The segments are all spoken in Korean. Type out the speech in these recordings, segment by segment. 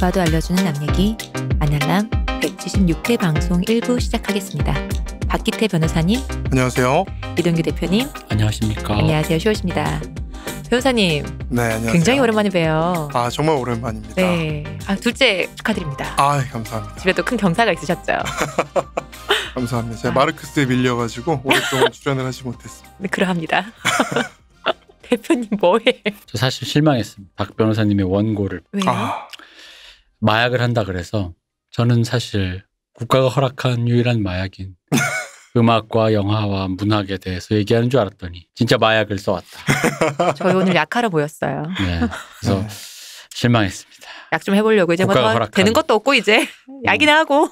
봐도 알려주는 남 얘기. 아날람 176회 방송 1부 시작하겠습니다. 박기태 변호사님, 안녕하세요. 이동규 대표님, 안녕하십니까. 안녕하세요. 쇼우십니다. 변호사님, 네, 안녕하세요. 굉장히 오랜만에 뵈요. 아, 정말 오랜만입니다. 네. 아, 둘째 축하드립니다. 아, 감사합니다. 집에 또 큰 경사가 있으셨죠? 감사합니다. 제가 아. 마르크스에 밀려가지고 오랫동안 출연을 하지 못했습니다. 네, 그러합니다. 대표님 뭐해? 저 사실 실망했습니다. 박 변호사님의 원고를 왜요? 아, 마약을 한다 그래서 저는 사실 국가가 허락한 유일한 마약인 음악과 영화와 문학에 대해서 얘기하는 줄 알았더니 진짜 마약을 써왔다. 저희 오늘 약하러 모였어요. 네. 그래서 네. 실망했습니다. 약 좀 해보려고 이제 뭐. 되는 것도 없고 이제 약이나 하고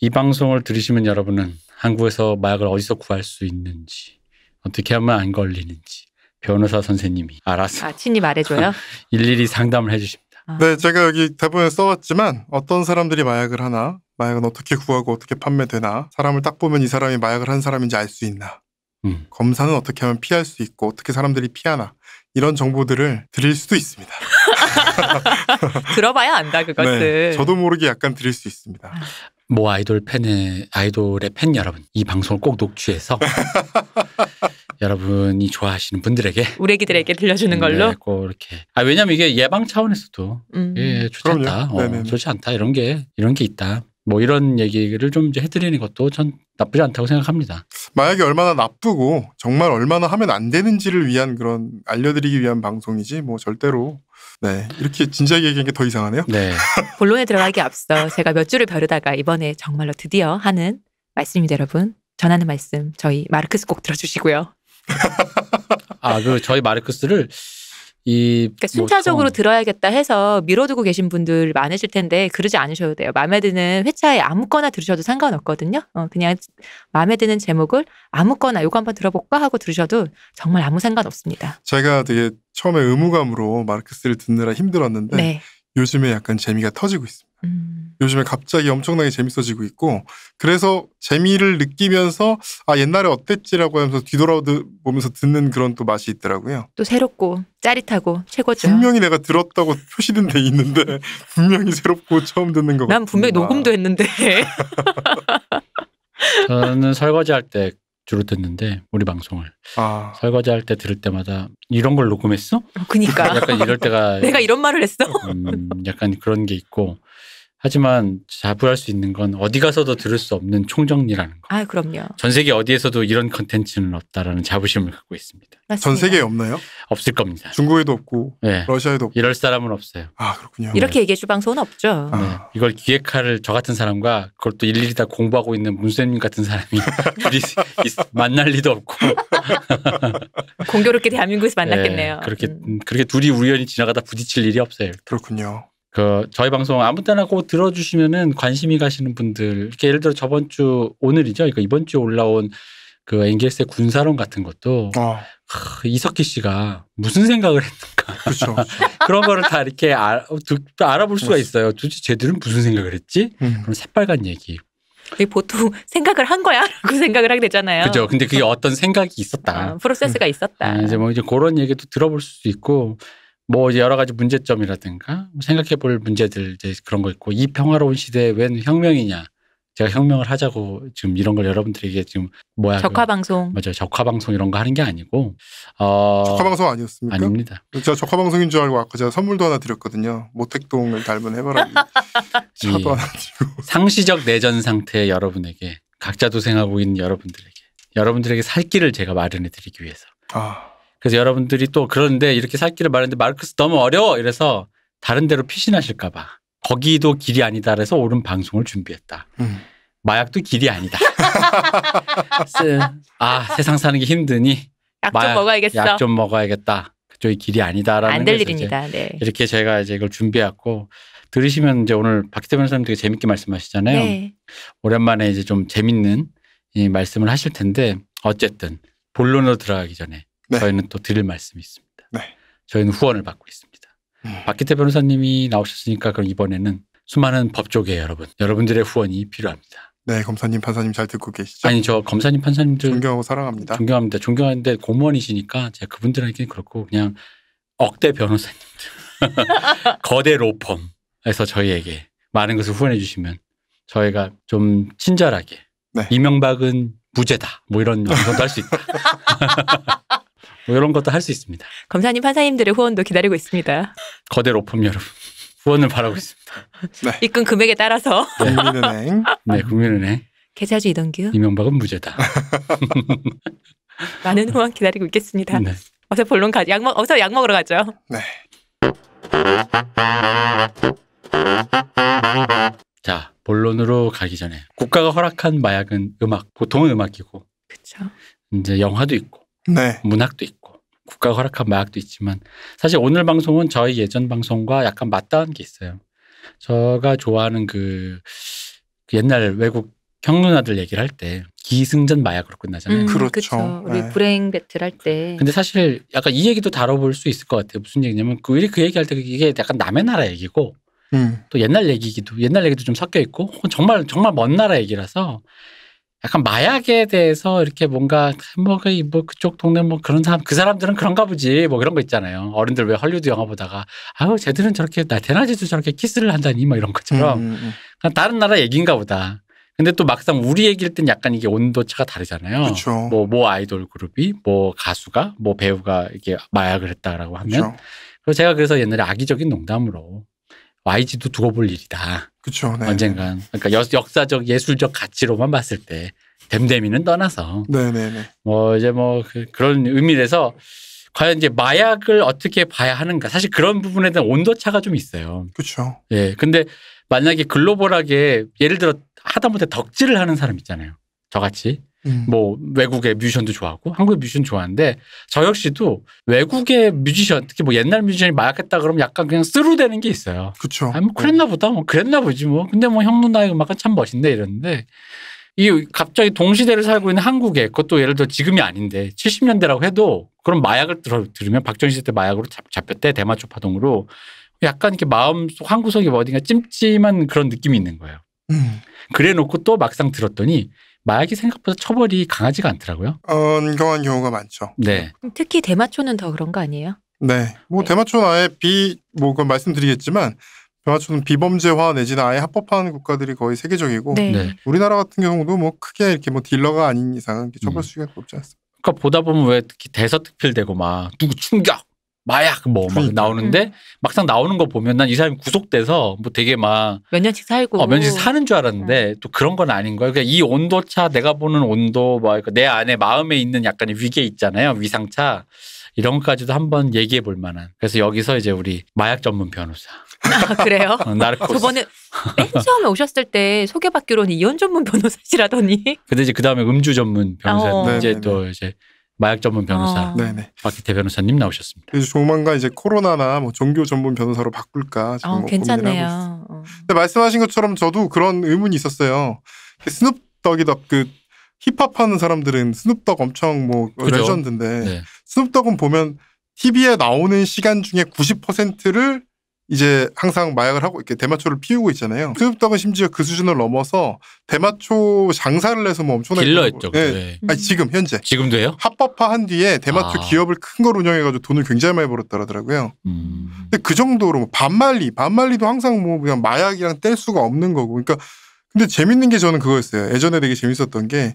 이 방송을 들으시면 여러분은 한국에서 마약을 어디서 구할 수 있는지 어떻게 하면 안 걸리는지 변호사 선생님이 알아서 아 친히 말해줘요. 일일이 상담을 해주십니다. 네, 제가 여기 대본에 써왔지만 어떤 사람들이 마약을 하나, 마약은 어떻게 구하고 어떻게 판매되나, 사람을 딱 보면 이 사람이 마약을 한 사람인지 알 수 있나, 음. 검사는 어떻게 하면 피할 수 있고 어떻게 사람들이 피하나 이런 정보들을 드릴 수도 있습니다. 들어봐야 안다 그것을. 네, 저도 모르게 약간 드릴 수 있습니다. 모 아이돌 팬의 아이돌의 팬 여러분 이 방송을 꼭 녹취해서 여러분이 좋아하시는 분들에게 우리 애기들에게 들려주는 걸로. 네, 꼭 이렇게 아 왜냐면 이게 예방 차원에서도 음. 예 좋지 그럼요. 않다 어. 좋지 않다 이런 게 이런 게 있다 뭐 이런 얘기를 좀 이제 해드리는 것도 전 나쁘지 않다고 생각합니다 마약이 얼마나 나쁘고 정말 얼마나 하면 안 되는지를 위한 그런 알려드리기 위한 방송이지 뭐 절대로 네 이렇게 진지하게 얘기한 게 더 이상하네요. 네 본론에 들어가기 앞서 제가 몇 줄을 벼르다가 이번에 정말로 드디어 하는 말씀입니다, 여러분. 전하는 말씀 저희 마르크스 꼭 들어주시고요. 아 그 저희 마르크스를 이 그러니까 순차적으로 뭐 들어야겠다 해서 미뤄두고 계신 분들 많으실 텐데 그러지 않으셔도 돼요. 마음에 드는 회차에 아무거나 들으셔도 상관없거든요. 어, 그냥 마음에 드는 제목을 아무거나 요거 한번 들어볼까 하고 들으셔도 정말 아무 상관없습니다. 제가 되게 처음에 의무감으로 마르크스를 듣느라 힘들었는데 네. 요즘에 약간 재미가 터지고 있습니다. 음, 요즘에 갑자기 엄청나게 재밌어지고 있고 그래서 재미를 느끼면서 아 옛날에 어땠지라고 하면서 뒤돌아보면서 듣는 그런 또 맛이 있더라고요. 또 새롭고 짜릿하고 최고죠. 분명히 내가 들었다고 표시는 돼 있는데 분명히 새롭고 처음 듣는 거 난 분명히. 녹음도 했는데. 저는 설거지 할 때 주로 듣는데 우리 방송을 아 설거지 할 때 들을 때마다 이런 걸 녹음했어? 그니까 약간 이럴 때가 내가 이런 말을 했어. 음, 약간 그런 게 있고 하지만 자부할 수 있는 건 어디 가서도 들을 수 없는 총정리라는 거. 아 그럼요. 전 세계 어디에서도 이런 컨텐츠는 없다라는 자부심을 갖고 있습니다. 맞습니다. 전 세계에 없나요? 없을 겁니다. 중국에도 없고 네. 러시아에도 없고 이럴 사람은 없어요. 아 그렇군요. 이렇게 얘기해 줄 방송은 없죠. 아. 네. 이걸 기획할 저 같은 사람과 그걸 또 일일이 다 공부하고 있는 문쌤님 같은 사람이 둘이 있- 만날 리도 없고 공교롭게 대한민국에서 만났겠네요. 네, 그렇게 음. 그렇게 둘이 우연히 지나가다 부딪힐 일이 없어요. 그렇군요. 그 저희 방송 아무 때나 꼭 들어주시면은 관심이 가시는 분들 이렇게 예를 들어 저번 주 오늘이죠. 그러니까 이번 주에 올라온 그 NGS의 군사론 같은 것도 어 크, 이석기 씨가 무슨 생각을 했는가 그렇죠. 그런 거를 다 이렇게 알, 두- 알아볼 수가 있어요. 도대체 쟤들은 무슨 생각을 했지? 음. 그럼 새빨간 얘기. 보통 생각을 한 거야라고 생각을 하게 되잖아요. 그죠? 근데 그게 어떤 생각이 있었다. 아, 프로세스가 있었다. 아, 이제 뭐 이제 그런 얘기도 들어볼 수도 있고 뭐 이제 여러 가지 문제점이라든가 생각해 볼 문제들 이제 그런 거 있고 이 평화로운 시대에 웬 혁명이냐. 제가 혁명을 하자고 지금 이런 걸 여러분들에게 지금 뭐야. 적화 그- 방송. 맞아요. 적화 방송 이런 거 하는 게 아니고 어 적화 방송 아니었습니까? 아닙니다. 제가 적화 방송인 줄 알고 아까 제가 선물도 하나 드렸거든요. 모택동을 닮은 해바라기 차도 예. 하나 드리고. 상시적 내전 상태의 여러분에게 각자 도생하고 있는 여러분들에게 여러분들에게 살 길을 제가 마련해 드리기 위해서. 아 그래서 여러분들이 또 그런데 이렇게 살 길을 마련했는데 마르크스 너무 어려워 이래서 다른 데로 피신하실까 봐. 거기도 길이 아니다 그래서 옳은 방송을 준비했다. 음. 마약도 길이 아니다. 쓰- 아 세상 사는 게 힘드니 약좀 마약, 먹어야겠어. 약 좀 먹어야겠다. 그쪽이 길이 아니다라는 안될 거에서 이제 일입니다. 네. 이렇게 제가 이제 이걸 준비했고 들으시면 이제 오늘 박희태 변호사님 되게 재밌게 말씀하시잖아요. 네. 오랜만에 이제 좀 재밌는 이 말씀을 하실 텐데 어쨌든 본론으로 들어가기 전에 네. 저희는 또 드릴 말씀이 있습니다. 네. 저희는 후원을 받고 있습니다. 음. 박기태 변호사님이 나오셨으니까 그럼 이번에는 수많은 법조계 여러분, 여러분들의 후원이 필요합니다. 네 검사님 판사님 잘 듣고 계시죠? 아니 저 검사님 판사님들 존경하고 사랑합니다. 존경합니다. 존경하는데 공무원이시니까 제가 그분들에게 그렇고 그냥 억대 변호사님들 거대 로펌에서 저희에게 많은 것을 후원해 주시면 저희가 좀 친절하게 네. 이명박은 무죄다 뭐 이런 방송도 할 수 있다. 뭐 이런 것도 할 수 있습니다. 검사님 판사님들의 후원도 기다리고 있습니다. 거대 로펌 여러분 후원을 바라고 있습니다. 입금 금액에 따라서 국민은행 네, 국민은행 계좌주 이동규 이명박은 무죄다. 많은 후원 기다리고 있겠습니다. 네. 어서 본론 가. 약 먹. 어서 약 먹으러 가죠. 네. 자 본론으로 가기 전에 국가가 허락한 마약은 음악 보통은 음악이고 그렇죠. 이제 영화도 있고 네. 문학도 있고 국가가 허락한 마약도 있지만 사실 오늘 방송은 저희 예전 방송과 약간 맞닿은 게 있어요. 제가 좋아하는 그, 그 옛날 외국 형 누나들 얘기를 할 때 기승전 마약으로 끝나잖아요. 음, 그렇죠. 그쵸. 우리 네. 불행 배틀 할 때. 근데 사실 약간 이 얘기도 다뤄볼 수 있을 것 같아요. 무슨 얘기냐면 그, 우리 그 얘기할 때 이게 약간 남의 나라 얘기고 음. 또 옛날 얘기기도 옛날 얘기도 좀 섞여 있고 정말 정말 먼 나라 얘기라서 약간 마약에 대해서 이렇게 뭔가 뭐, 그, 뭐 그쪽 동네 뭐 그런 사람 그 사람들은 그런가 보지 뭐 그런 거 있잖아요. 어른들 왜 헐리우드 영화 보다가 아유 쟤들은 저렇게 나 대낮에도 저렇게 키스를 한다니 뭐 이런 것처럼 음, 음. 그냥 다른 나라 얘기인가 보다. 근데 또 막상 우리 얘기일 땐 약간 이게 온도차가 다르잖아요. 그렇죠. 뭐, 뭐 아이돌 그룹이, 뭐 가수가, 뭐 배우가 이게 마약을 했다라고 하면. 그래서 제가 그래서 옛날에 악의적인 농담으로 YG도 두고 볼 일이다. 그렇죠. 네. 언젠간. 그러니까 역- 역사적 예술적 가치로만 봤을 때 댐댐이는 떠나서 네네네. 뭐 이제 뭐 그- 그런 의미에서 과연 이제 마약을 어떻게 봐야 하는가. 사실 그런 부분에 대한 온도 차가 좀 있어요. 그렇죠. 예. 근데 만약에 글로벌하게 예를 들어 하다못해 덕질을 하는 사람 있잖아요. 저같이. 음. 뭐 외국의 뮤지션도 좋아하고 한국의 뮤지션 좋아하는데 저 역시도 외국의 뮤지션 특히 뭐 옛날 뮤지션이 마약했다 그러면 약간 그냥 쓰루되는 게 있어요. 그렇죠. 아, 뭐 그랬나 보다. 뭐 그랬나 보지 뭐. 근데 뭐 형 누나의 음악은 참 멋있네 이러는데 이 갑자기 동시대를 살고 있는 한국에 그것도 예를 들어 지금이 아닌데 70년대라고 해도 그런 마약을 들어, 들으면 박정희 시대 때 마약으로 잡, 잡혔대 대마초 파동으로 약간 이렇게 마음속 한 구석이 어딘가 찜찜한 그런 느낌이 있는 거예요. 음. 그래 놓고 또 막상 들었더니 마약이 생각보다 처벌이 강하지가 않더라고요. 언경한 경우가 많죠. 네. 특히 대마초는 더 그런 거 아니에요? 네. 뭐 네. 대마초는 아예 비, 뭐, 그건 말씀드리겠지만, 대마초는 비범죄화 내지는 아예 합법화하는 국가들이 거의 세계적이고, 네. 네. 우리나라 같은 경우도 뭐 크게 이렇게 뭐 딜러가 아닌 이상은 처벌 음. 수위가 높지 않습니다. 그러니까 보다 보면 왜 특히 대서특필되고 막 누구 충격 마약 뭐막 그러니까요. 나오는데 막상 나오는 거 보면 난 이 사람이 구속돼서 뭐 되게 막 몇 년씩 살고. 어, 면직 사는 줄 알았는데 또 그런 건 아닌 거예요. 그러니까 이 온도차 내가 보는 온도 뭐내 안에 마음에 있는 약간의 위계 있잖아요. 위상차 이런 것까지도 한번 얘기해 볼 만한. 그래서 여기서 이제 우리 마약 전문 변호사 아, 그래요? 어, 나르코스. 저번에 맨 처음에 오셨을 때 소개받기로는 이혼 전문 변호사시라더니. 근데 이제 그 다음에 음주 전문 변호사 어. 이제 네네네. 또 이제 마약 전문 변호사 어. 네네. 박기태 변호사님 나오셨습니다. 그래서 조만간 이제 코로나나 뭐 종교 전문 변호사로 바꿀까 지금 어, 뭐 고민을 하고 있습니다. 괜찮네요. 어. 근데 말씀하신 것처럼 저도 그런 의문이 있었어요. 스눕덕이다 그 힙합하는 사람들은 스눕덕 엄청 뭐 그죠. 레전드인데 네. 스눕덕은 보면 TV에 나오는 시간 중에 90%를 이제 항상 마약을 하고 이렇게 대마초를 피우고 있잖아요. 스눕덕은 심지어 그 수준을 넘어서 대마초 장사를 해서 뭐 엄청나게 딜러였죠. 네. 네. 아니 지금 현재 지금도 해요? 합법화한 뒤에 대마초 아. 기업을 큰 걸 운영해가지고 돈을 굉장히 많이 벌었더라고요. 음. 근데 그 정도로 뭐 밥 말리, 밥 말리도 항상 뭐 그냥 마약이랑 뗄 수가 없는 거고. 그러니까 근데 재밌는 게 저는 그거였어요. 예전에 되게 재밌었던 게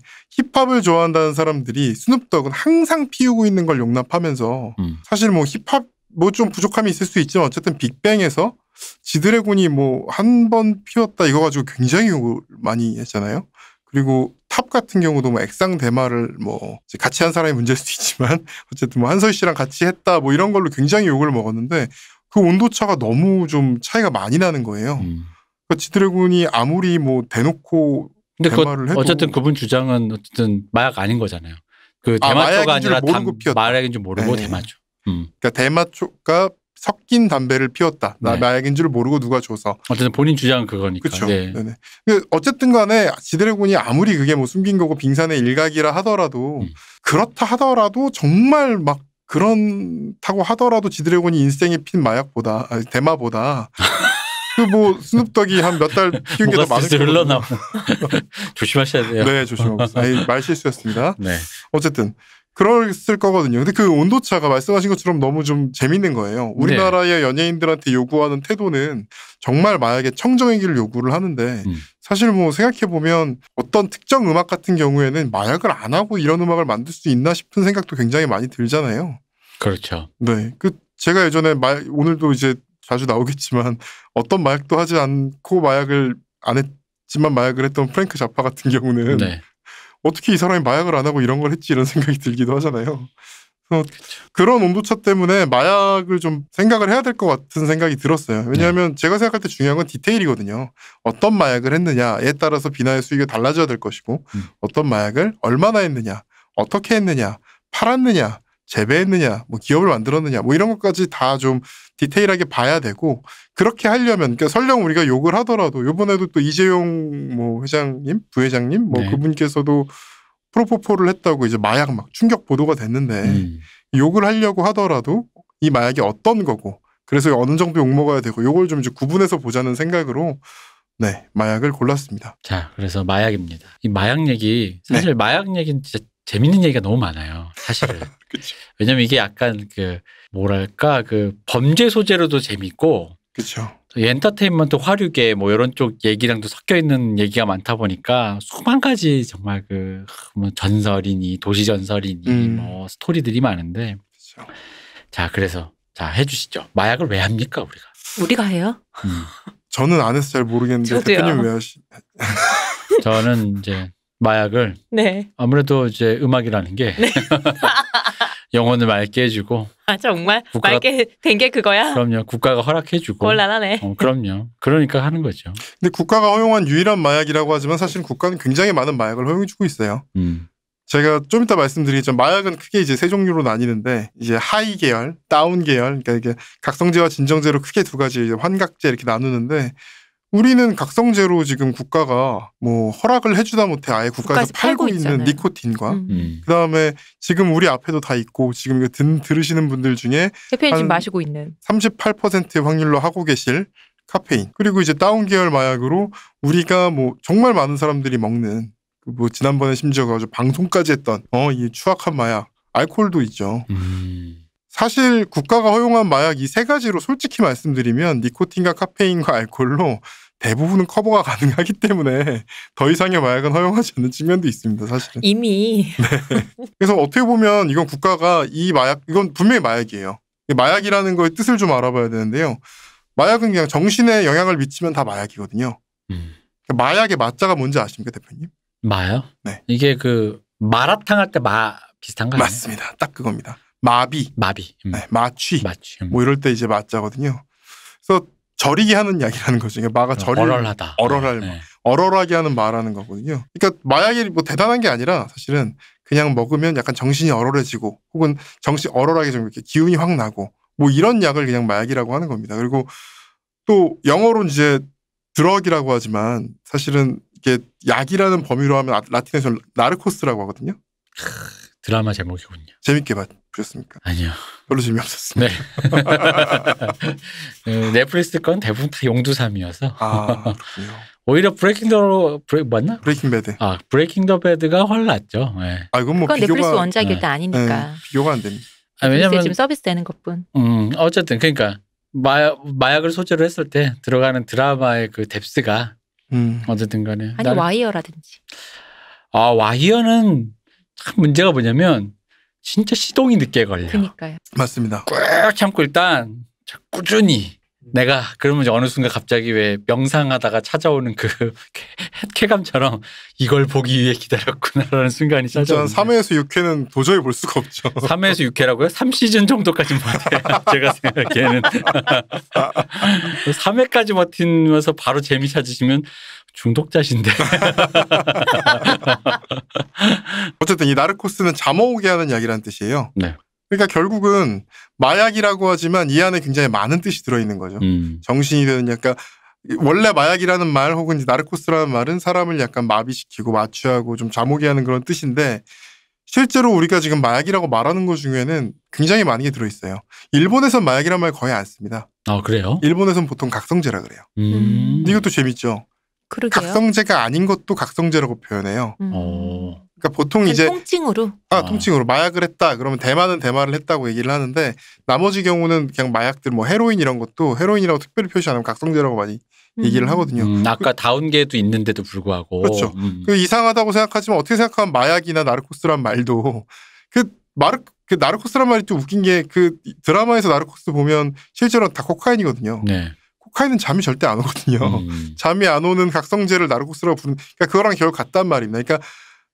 힙합을 좋아한다는 사람들이 스눕덕은 항상 피우고 있는 걸 용납하면서 음. 사실 뭐 힙합 뭐 좀 부족함이 있을 수 있지만 어쨌든 빅뱅에서 지드래곤이 뭐 한 번 피웠다 이거 가지고 굉장히 욕을 많이 했잖아요. 그리고 탑 같은 경우도 뭐 액상 대마를 뭐 같이 한 사람이 문제일 수도 있지만 어쨌든 뭐 한서희 씨랑 같이 했다 뭐 이런 걸로 굉장히 욕을 먹었는데 그 온도 차가 너무 좀 차이가 많이 나는 거예요. 음. 그러니까 지드래곤이 아무리 뭐 대놓고 근데 그 대마를 해도 어쨌든 그분 주장은 어쨌든 마약 아닌 거잖아요. 그 아, 대마초가 아 니라 모르고 피웠다. 마약인 줄 모르고 네. 대마초. 음. 그러니까 대마초가 섞인 담배를 피웠다. 나 네. 마약인 줄 모르고 누가 줘서 어쨌든 본인 주장은 그거니까. 그렇죠. 네. 네네. 그 어쨌든 간에 지드래곤이 아무리 그게 뭐 숨긴 거고 빙산의 일각이라 하더라도 음. 그렇다 하더라도 정말 막 그런다고 하더라도 지드래곤이 인생에 핀 마약보다 아니, 대마보다 그뭐 스눕덕이 한 몇 달 피운 게더 뭐가 많을 슬슬 거거든요. 흘러나오면 조심하셔야 돼요. 네, 조심하고. 아이, 말 실수였습니다. 네. 어쨌든 그랬을 거거든요. 근데 그 온도차가 말씀하신 것처럼 너무 좀 재밌는 거예요. 우리나라의 연예인들한테 요구하는 태도는 정말 마약의 청정행위를 요구를 하는데 음. 사실 뭐 생각해 보면 어떤 특정 음악 같은 경우에는 마약을 안 하고 이런 음악을 만들 수 있나 싶은 생각도 굉장히 많이 들잖아요. 그렇죠. 네. 그 제가 예전에 마 오늘도 이제 자주 나오겠지만 어떤 마약도 하지 않고 마약을 안 했지만 마약을 했던 프랭크 자파 같은 경우는 네. 어떻게 이 사람이 마약을 안 하고 이런 걸 했지 이런 생각이 들기도 하잖아요. 그래서 그런 온도차 때문에 마약을 좀 생각을 해야 될 것 같은 생각이 들었어요. 왜냐하면 제가 생각할 때 중요한 건 디테일이거든요. 어떤 마약을 했느냐에 따라서 비나의 수익이 달라져야 될 것이고 음. 어떤 마약을 얼마나 했느냐, 어떻게 했느냐, 팔았느냐, 재배했느냐, 뭐 기업을 만들었느냐, 뭐 이런 것까지 다 좀 디테일하게 봐야 되고 그렇게 하려면 그러니까 설령 우리가 욕을 하더라도 요번에도 또 이재용 뭐 회장님, 부회장님 뭐 네. 그분께서도 프로포폴을 했다고 이제 마약 막 충격 보도가 됐는데 음. 욕을 하려고 하더라도 이 마약이 어떤 거고 그래서 어느 정도 욕 먹어야 되고 요걸 좀 이제 구분해서 보자는 생각으로 네 마약을 골랐습니다. 자, 그래서 마약입니다. 이 마약 얘기 네. 사실 마약 얘기는 진짜 재밌는 얘기가 너무 많아요. 사실은. 왜냐면 이게 약간 그 뭐랄까 그 범죄 소재로도 재밌고 그렇죠. 또 엔터테인먼트 화류계 뭐 이런 쪽 얘기랑도 섞여 있는 얘기가 많다 보니까 수만 가지 정말 그 뭐 전설이니 도시 전설이니 음. 뭐 스토리들이 많은데 그렇죠. 자 그래서 자 해주시죠 마약을 왜 합니까 우리가 우리가 해요? 음. 저는 안 해서 잘 모르겠는데 저도요. 대표님 왜 하시? 저는 이제 마약을 네. 아무래도 이제 음악이라는 게 영혼을 맑게 해주고 아 정말 국가가- 맑게 된 게 그거야? 그럼요 국가가 허락해주고 곤란하네. 어, 그럼요 그러니까 하는 거죠 근데 국가가 허용한 유일한 마약이라고 하지만 사실 국가는 굉장히 많은 마약을 허용해주고 있어요. 음. 제가 좀 이따 말씀드리겠지만 마약은 크게 이제 세 종류로 나뉘는데 이제 high 계열, down 계열, 그러니까 이게 각성제와 진정제로 크게 두 가지 이제 환각제 이렇게 나누는데 우리는 각성제로 지금 국가가 뭐 허락을 해주다 못해 아예 국가에서 팔고 팔고 있는 있잖아요. 니코틴과 음. 음. 그다음에 지금 우리 앞에도 다 있고 지금 이거 든, 들으시는 분들 중에 대표님 지금 한- 마시고 있는 38%의 확률로 하고 계실 카페인 그리고 이제 다운 계열 마약으로 우리가 뭐 정말 많은 사람들이 먹는 그뭐 지난번에 심지어 가지고 방송까지 했던 어 이 추악한 마약 알코올도 있죠. 음. 사실 국가가 허용한 마약 이 세 가지로 솔직히 말씀드리면 니코틴과 카페인과 알코올로 대부분은 커버가 가능하기 때문에 더 이상의 마약은 허용하지 않는 측면도 있습니다. 사실은. 이미 그래서 어떻게 보면 이건 국가가 이 마약 이건 분명히 마약이에요. 이 마약이라는 거의 뜻을 좀 알아봐야 되는데요. 마약은 그냥 정신에 영향을 미치면 다 마약이거든요. 음. 마약의 마자가 뭔지 아십니까, 대표님? 마요? 네. 이게 그 마라탕 할 때 마 비슷한 거 아니에요? 맞습니다. 딱 그겁니다. 마비, 마비. 음. 네, 마취, 마취. 음. 뭐 이럴 때 이제 마자거든요. 그래서 절이게 하는 약이라는 거죠. 그러니까 마가 절이 얼얼하다. 얼얼할 네. 얼얼하게 하는 마라는 거거든요. 그러니까 마약이 뭐 대단한 게 아니라 사실은 그냥 먹으면 약간 정신이 얼얼해지고 혹은 정신 얼얼하게 좀 이렇게 기운이 확 나고 뭐 이런 약을 그냥 마약이라고 하는 겁니다. 그리고 또 영어로 이제 드럭이라고 하지만 사실은 이게 약이라는 범위로 하면 아- 라틴에서 나르코스라고 하거든요. 드라마 제목이군요. 재밌게 봐- 보셨습니까? 아니요. 별로 재미없었습니다. 네. 그 넷플릭스 건 대부분 다 용두삼이어서 아 그렇군요. 오히려 브레이킹 더 브레 맞나? 브레이킹 배드. 아 브레이킹 더 배드가 훨 낫죠. 네. 아 이건 뭐 그건 넷플릭스 비교가 원작일 네. 때 아니니까. 네, 비교가 안 됩니다. 아, 왜냐면 지금 서비스 되는 것뿐. 음 어쨌든 그러니까 마약 마약을 소재로 했을 때 들어가는 드라마의 그 depth가 음. 어쨌든 간에 아니 와이어라든지. 아 와이어는 참 문제가 뭐냐면 진짜 시동이 늦게 걸려. 그니까요. 맞습니다. 꾹 참고 일단 꾸준히 내가 그러면 이제 어느 순간 갑자기 왜 명상하다가 찾아오는 그 쾌- 쾌감처럼 이걸 보기 위해 기다렸구나라는 순간이 찾아오는 3회에서 6회는 도저히 볼 수가 없죠. 3회에서 6회라고요? 3시즌 정도까지 버텨요. 제가 생각하기에는. 3회까지 버티면서 바로 재미 찾으시면 중독자신데. 어쨌든 이 나르코스는 잠 오게 하는 약이라는 뜻이에요. 네. 그러니까 결국은 마약이라고 하지만 이 안에 굉장히 많은 뜻이 들어있는 거죠. 음. 정신이 되는 약간 원래 마약이라는 말 혹은 이제 나르코스라는 말은 사람을 약간 마비시키고 마취하고 좀 잠오게 하는 그런 뜻인데 실제로 우리가 지금 마약이라고 말하는 것 중에는 굉장히 많은 게 들어있어요. 일본에선 마약이란 말 거의 안 씁니다. 아, 그래요? 일본에선 보통 각성제라 그래요. 음. 이것도 재밌죠. 그러게요. 각성제가 아닌 것도 각성제라고 표현해요. 음. 어. 그러니까 보통 이제 통칭으로 아, 아. 통칭으로 마약을 했다. 그러면 대마는 대마를 했다고 얘기를 하는데 나머지 경우는 그냥 마약들 뭐 헤로인 이런 것도 헤로인이라고 특별히 표시 안 하면 각성제라고 많이 얘기를 음. 하거든요. 음, 아까 다운계도 있는데도 불구하고 그렇죠. 음. 그 이상하다고 생각하지만 어떻게 생각하면 마약이나 나르코스란 말도 그 마르 그 나르코스란 말이 좀 웃긴 게 그 드라마에서 나르코스 보면 실제로 다 코카인이거든요. 네. 코카인은 잠이 절대 안 오거든요. 음. 잠이 안 오는 각성제를 나르코스라고 부르는 그러니까 그거랑 결 같단 말입니다. 그러니까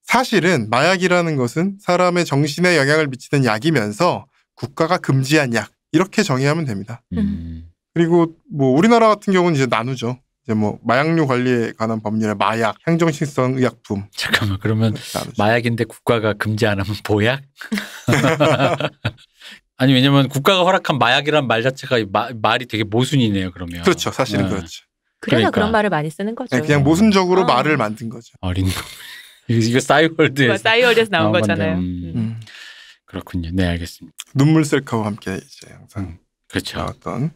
사실은 마약이라는 것은 사람의 정신에 영향을 미치는 약이면서 국가가 금지한 약 이렇게 정의하면 됩니다. 음. 그리고 뭐 우리나라 같은 경우는 이제 나누죠. 이제 뭐 마약류 관리에 관한 법률에 마약, 향정신성 의약품 잠깐만 그러면. 마약인데 국가가 금지 안 하면 보약? 아니 왜냐면 국가가 허락한 마약이란 말 자체가 마- 말이 되게 모순이네요. 그러면 그렇죠. 사실은 네. 그렇죠. 그래서 그러니까. 그런 말을 많이 쓰는 거죠. 그냥, 그냥 모순적으로 어. 말을 만든 거죠. 어린 놈. 이거, 싸이월드에서 사이월드에서 나온 나온 거잖아요. 음. 음. 그렇군요. 네 알겠습니다. 눈물 셀카와 함께 이제 항상 그렇죠. 나왔던.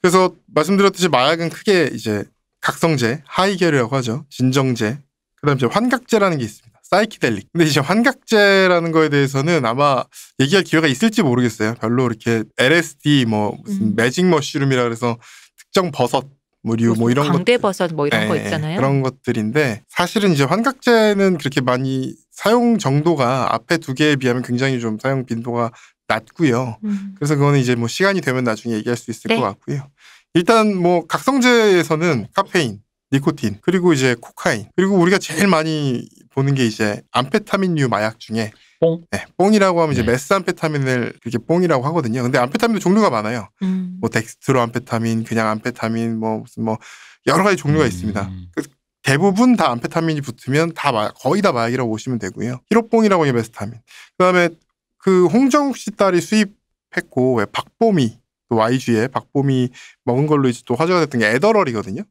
그래서 말씀드렸듯이 마약은 크게 이제 각성제, 하이결이라고 하죠. 진정제. 그다음 이제 환각제라는 게 있습니다. 사이키델릭. 근데 이제 환각제라는 거에 대해서는 아마 얘기할 기회가 있을지 모르겠어요. 별로 이렇게 LSD 뭐 무슨 음. 매직 머쉬룸이라 그래서 특정 버섯 뭐류 뭐 이런 것 광대버섯 뭐 이런 거 예, 있잖아요. 그런 것들인데 사실은 이제 환각제는 그렇게 많이 사용 정도가 앞에 두 개에 비하면 굉장히 좀 사용 빈도가 낮고요. 음. 그래서 그거는 이제 뭐 시간이 되면 나중에 얘기할 수 있을 네. 것 같고요. 일단 뭐 각성제에서는 카페인, 니코틴, 그리고 이제 코카인, 그리고 우리가 제일 많이 보는 게 이제 암페타민류 마약 중에 뽕? 네, 뽕이라고 하면 이제 네. 메스암페타민을 그렇게 뽕이라고 하거든요. 근데 암페타민도 종류가 많아요. 음. 뭐 dextroamphetamine, 그냥 암페타민, 뭐 무슨 뭐 여러 가지 종류가 있습니다. 음. 대부분 다 암페타민이 붙으면 다 마- 거의 다 마약이라고 보시면 되고요. 히로뽕이라고 하면 메스타민. 그다음에 그 홍정욱 씨 딸이 수입했고 왜 박보미 또 YG에 박보미 먹은 걸로 이제 또 화제가 됐던 게 에더럴이거든요.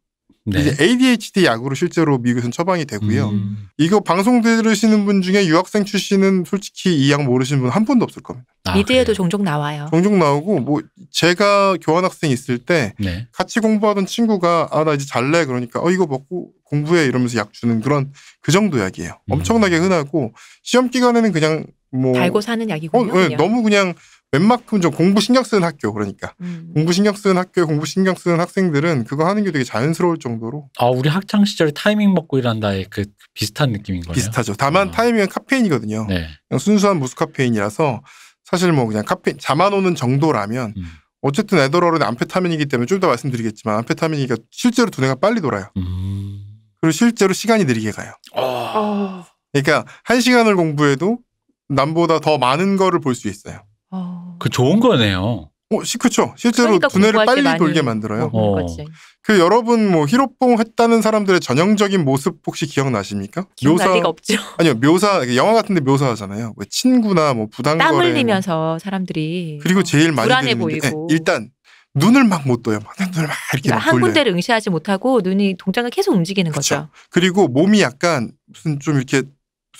네. 이제 ADHD 약으로 실제로 미국에서는 처방이 되고요. 음. 이거 방송 들으시는 분 중에 유학생 출신은 솔직히 이 약 모르시는 분 한 분도 없을 겁니다. 아, 미드에도 그래요? 종종 나와요. 종종 나오고 뭐 제가 교환학생 있을 때 네. 같이 공부하던 친구가 아 나 이제 잘래 그러니까 어 이거 먹고 공부해 이러면서 약 주는 그런 그 정도 약이에요. 음. 엄청나게 흔하고 시험 기간에는 그냥 뭐 달고 사는 어, 약이군요. 예, 그냥. 너무 그냥 웬만큼 좀 공부 신경 쓰는 학교 그러니까 음. 공부 신경 쓰는 학교에 공부 신경 쓰는 학생들은 그거 하는 게 되게 자연스러울 정도로 아 우리 학창 시절에 타이밍 먹고 일한다의 그 비슷한 느낌인 거네요. 비슷하죠. 다만 아. 타이밍은 카페인이거든요. 네. 그냥 순수한 무스카페인이라서 사실 뭐 그냥 카페인 잠안 오는 정도라면 음. 어쨌든 에더럴은 암페타민이기 때문에 좀 더 말씀드리겠지만 암페타민이가 실제로 두뇌가 빨리 돌아요. 음. 그리고 실제로 시간이 느리게 가요. 어. 어. 그러니까 한 시간을 공부해도 남보다 더 많은 거를 볼 수 있어요. 어. 그 좋은 거네요. 어, 시, 그쵸. 실제로 그러니까 두뇌를 빨리 돌게 만들어요. 어. 그 여러분 뭐 히로뽕 했다는 사람들의 전형적인 모습 혹시 기억나십니까? 리가 없죠. 아니요 묘사 영화 같은데 묘사하잖아요. 왜 친구나 뭐 부당거래 땀 흘리면서 사람들이 그리고 제일 많이 불안해 보이고. 예, 일단 눈을 막 못 떠요. 막 눈을 막 이렇게 그러니까 막 한. 군데를 응시하지 못하고 눈이 동작을 계속 움직이는 그쵸. 거죠. 그리고 몸이 약간 무슨 좀 이렇게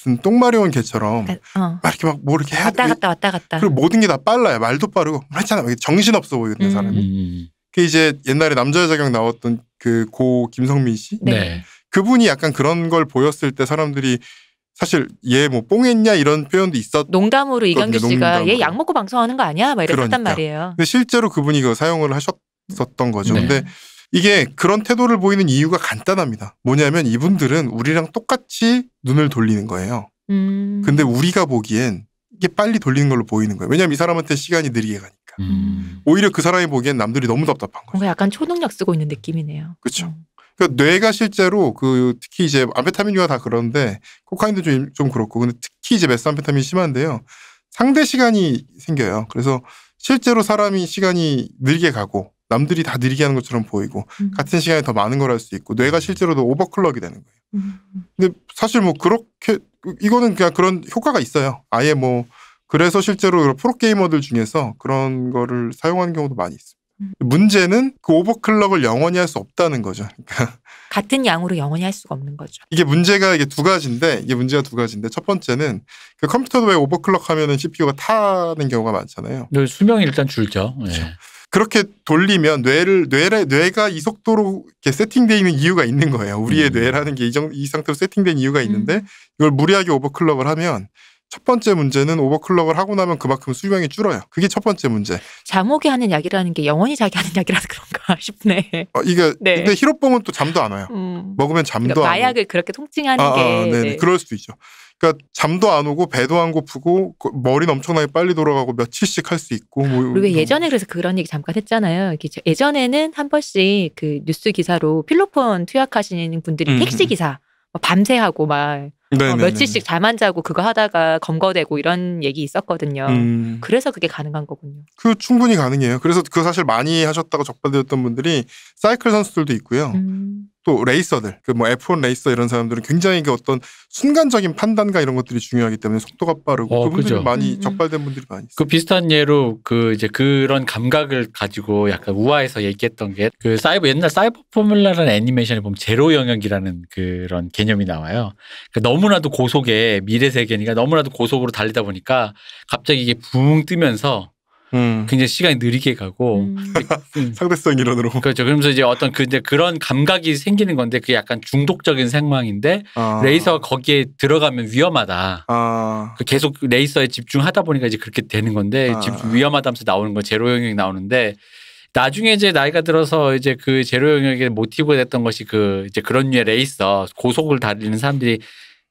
무슨 똥마려운 개처럼 막 그러니까, 어. 이렇게 막 뭐 이렇게 해야 왔다 돼. 갔다 왔다 갔다. 그리고 모든 게 다 빨라요. 말도 빠르고 그렇잖아. 정신 없어 보이거든요, 음. 사람이. 음. 그 이제 옛날에 남자 여자 경 나왔던 그 고 김성민 씨 네. 네. 그분이 약간 그런 걸 보였을 때 사람들이 사실 얘 뭐 뽕했냐 이런 표현도 있었. 농담으로 이강규 씨가 농담으로. 얘약 먹고 방송하는 거 아니야? 막 이랬단 그러니까. 말이에요. 근데 실제로 그분이 그 사용을 하셨었던 거죠. 네. 근데 이게 그런 태도를 보이는 이유가 간단합니다. 뭐냐면 이분들은 우리랑 똑같이 눈을 돌리는 거예요. 음. 근데 우리가 보기엔 이게 빨리 돌리는 걸로 보이는 거예요. 왜냐면 이 사람한테 시간이 느리게 가니까. 음. 오히려 그 사람이 보기엔 남들이 너무 답답한 거죠. 뭔가 약간 초능력 쓰고 있는 느낌이네요. 그쵸. 음. 그러니까 뇌가 실제로 그 특히 이제 암페타민류가 다 그런데 코카인도 좀, 좀 그렇고 근데 특히 이제 메스암페타민이 심한데요. 상대 시간이 생겨요. 그래서 실제로 사람이 시간이 느리게 가고 남들이 다 느리게 하는 것처럼 보이고 음. 같은 시간에 더 많은 걸 할 수 있고 뇌가 실제로도 오버클럭이 되는 거예요. 음. 근데 사실 뭐 그렇게 이거는 그냥 그런 효과가 있어요. 아예 뭐 그래서 실제로 프로게이머들 중에서 그런 거를 사용하는 경우도 많이 있습니다. 음. 문제는 그 오버클럭을 영원히 할 수 없다는 거죠. 그러니까 같은 양으로 영원히 할 수가 없는 거죠. 이게 문제가 이게 두 가지인데 이게 문제가 두 가지인데 첫 번째는 그 컴퓨터도 왜 오버클럭 하면은 CPU가 타는 경우가 많잖아요. 네, 수명이 일단 줄죠. 예. 그렇죠. 그렇게 돌리면 뇌를 뇌를 뇌가 이 속도로 이렇게 세팅되어 있는 이유가 있는 거예요. 우리의 음. 뇌라는 게이 상태로 세팅된 이유가 있는데 음. 이걸 무리하게 오버클럭을 하면 첫 번째 문제는 오버클럭을 하고 나면 그만큼 수명이 줄어요. 그게 첫 번째 문제. 자목이 하는 약이라는 게 영원히 자기 하는 약이라서 그런가 싶네. 어, 이게 네. 근데 히로뽕은 또 잠도 안 와요. 음. 먹으면 잠도 그러니까 안 오고. 마약을 그렇게 통칭하는 아, 게 아. 네. 그럴 수도 있죠. 그러니까 잠도 안 오고 배도 안 고프고 그 머리는 엄청나게 빨리 돌아가고 며칠씩 할 수 있고 뭐 우리 왜 예전에 그래서 그런 얘기 잠깐 했잖아요. 예전에는 한 번씩 그 뉴스 기사로 필로폰 투약하시는 분들이 음, 택시 음. 기사 뭐 밤새 하고 막 어. 며칠씩 잠 안 자고 그거 하다가 검거되고 이런 얘기 있었거든요. 음, 그래서 그게 가능한 거군요. 그 충분히 가능해요. 그래서 그 사실 많이 하셨다고 적발되었던 분들이 사이클 선수들도 있고요. 음. 또 레이서들, 그 뭐 F1 레이서 이런 사람들은 굉장히 그 어떤 순간적인 판단과 이런 것들이 중요하기 때문에 속도가 빠르고 어, 그분들이 그죠. 많이 음, 음. 적발된 분들이 많이 있어요. 그 비슷한 예로 그 이제 그런 감각을 가지고 약간 우아해서 얘기했던 게 그 사이버 옛날 사이버 포뮬라라는 애니메이션에 보면 제로 영역이라는 그런 개념이 나와요. 그 너무나도 고속의 미래 세계니까 너무나도 고속으로 달리다 보니까 갑자기 이게 붕 뜨면서 음. 굉장히 시간이 느리게 가고 음. 음, 상대성 이론으로. 그렇죠. 그러면서 이제 어떤 그 이제 그런 감각이 생기는 건데 그게 약간 중독적인 상황인데 아. 레이서가 거기에 들어가면 위험하다. 아. 그 계속 레이서에 집중하다 보니까 이제 그렇게 되는 건데 아. 집중 위험하다면서 나오는 거 제로 영역이 나오는데 나중에 이제 나이가 들어서 이제 그 제로 영역의 모티브가 됐던 것이 그 이제 그런 류의 레이서 고속을 달리는 사람들이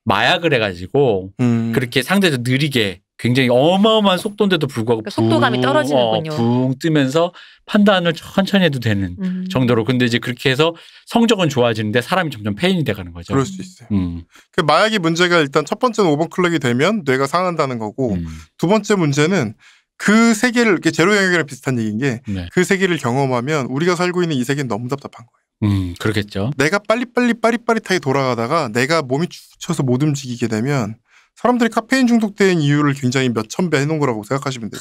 마약을 해가지고 음. 그렇게 상대적으로 느리게 굉장히 어마어마한 속도인데도 불구하고 그러니까 속도감이 붕, 떨어지는군요. 어, 붕 뜨면서 판단을 천천히 해도 되는 음. 정도로 근데 이제 그렇게 해서 성적은 좋아지는데 사람이 점점 페인이 돼가는 거죠. 그럴 수 있어요. 음, 그 마약의 문제가 일단 첫 번째는 오버클럭이 되면 뇌가 상한다는 거고 음, 두 번째 문제는 그 세계를 이렇게 제로 영역이랑 비슷한 얘기인 게그 네, 세계를 경험하면 우리가 살고 있는 이 세계는 너무 답답한 거예요. 음, 그렇겠죠. 내가 빨리빨리 빠릿빠릿하게 돌아가다가 내가 몸이 축 쳐서 못 움직이게 되면 사람들이 카페인 중독된 이유를 굉장히 몇 천 배 해놓은 거라고 생각하시면 돼요.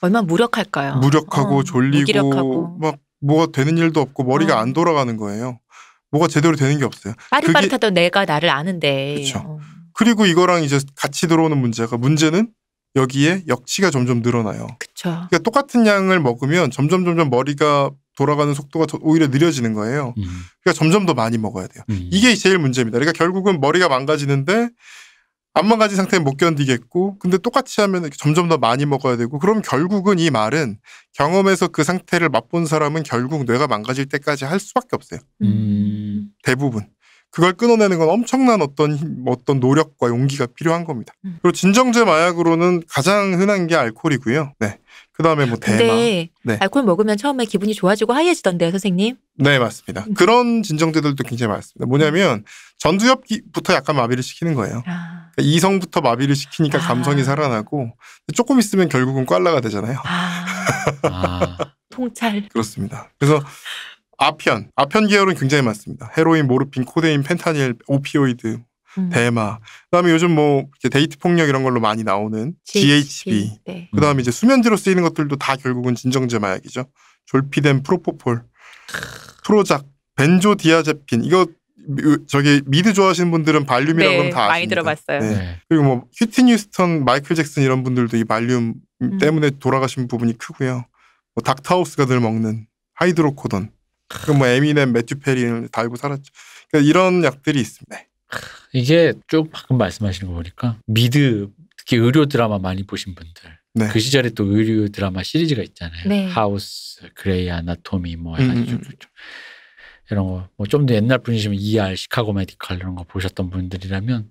얼마나 무력할까요? 무력하고 어, 졸리고 무기력하고. 막 뭐가 되는 일도 없고 머리가 어. 안 돌아가는 거예요. 뭐가 제대로 되는 게 없어요. 빠릿빠릿하던 내가 나를 아는데. 그쵸. 어. 그리고 이거랑 이제 같이 들어오는 문제가 문제는 여기에 역치가 점점 늘어나요. 그쵸. 그러니까 똑같은 양을 먹으면 점점 점점 머리가 돌아가는 속도가 더- 오히려 느려지는 거예요. 음, 그러니까 점점 더 많이 먹어야 돼요. 음. 이게 제일 문제입니다. 그러니까 결국은 머리가 망가지는데 안 망가진 상태는 못 견디겠고 근데 똑같이 하면 점점 더 많이 먹어야 되고 그럼 결국은 이 말은 경험에서 그 상태를 맛본 사람은 결국 뇌가 망가질 때까지 할 수밖에 없어요. 음. 대부분. 그걸 끊어내는 건 엄청난 어떤 힘, 어떤 노력과 용기가 필요한 겁니다. 음. 그리고 진정제 마약으로는 가장 흔한 게 알코올이고요. 네. 그다음에 뭐 대마. 근데 네. 알코올 먹으면 처음에 기분이 좋아지고 high해지던데요, 선생님? 네, 맞습니다. 음. 그런 진정제들도 굉장히 많습니다. 뭐냐면 전두엽부터 약간 마비를 시키는 거예요. 아. 그러니까 이성부터 마비를 시키니까 아. 감성이 살아나고 조금 있으면 결국은 꽐라가 되잖아요. 아. 아, 통찰. 그렇습니다. 그래서 아편, 아편 계열은 굉장히 많습니다. 헤로인, 모르핀, 코데인, 펜타닐, 오피오이드, 음. 대마. 그다음에 요즘 뭐 이렇게 데이트 폭력 이런 걸로 많이 나오는 GHB. 네. 그다음에 이제 수면제로 쓰이는 것들도 다 결국은 진정제 마약이죠. 졸피뎀, 프로포폴, 프로작, 벤조디아제핀. 이거 미- 저기 미드 좋아하시는 분들은 발륨이라고 네, 하면 다 아십니다. 많이 들어봤어요. 네. 네. 그리고 뭐 휘트니 휴스턴, 마이클 잭슨 이런 분들도 이 발륨 음. 때문에 돌아가신 부분이 크고요. 뭐 닥터하우스가 늘 먹는 hydrocodone. 그리고 뭐 에미넴, 매튜 페리를 달고 살았죠. 그러니까 이런 약들이 있습니다. 이게 쭉 방금 말씀하시는 거 보니까 미드 특히 의료 드라마 많이 보신 분들 네. 그 시절에 또 의료 드라마 시리즈가 있잖아요. 네. 하우스, 그레이 아나토미 뭐 음, 해가지고 음, 음. 좀 이런 거 뭐 좀 더 옛날 분이시면 ER, 시카고 메디컬 이런 거 보셨던 분들이라면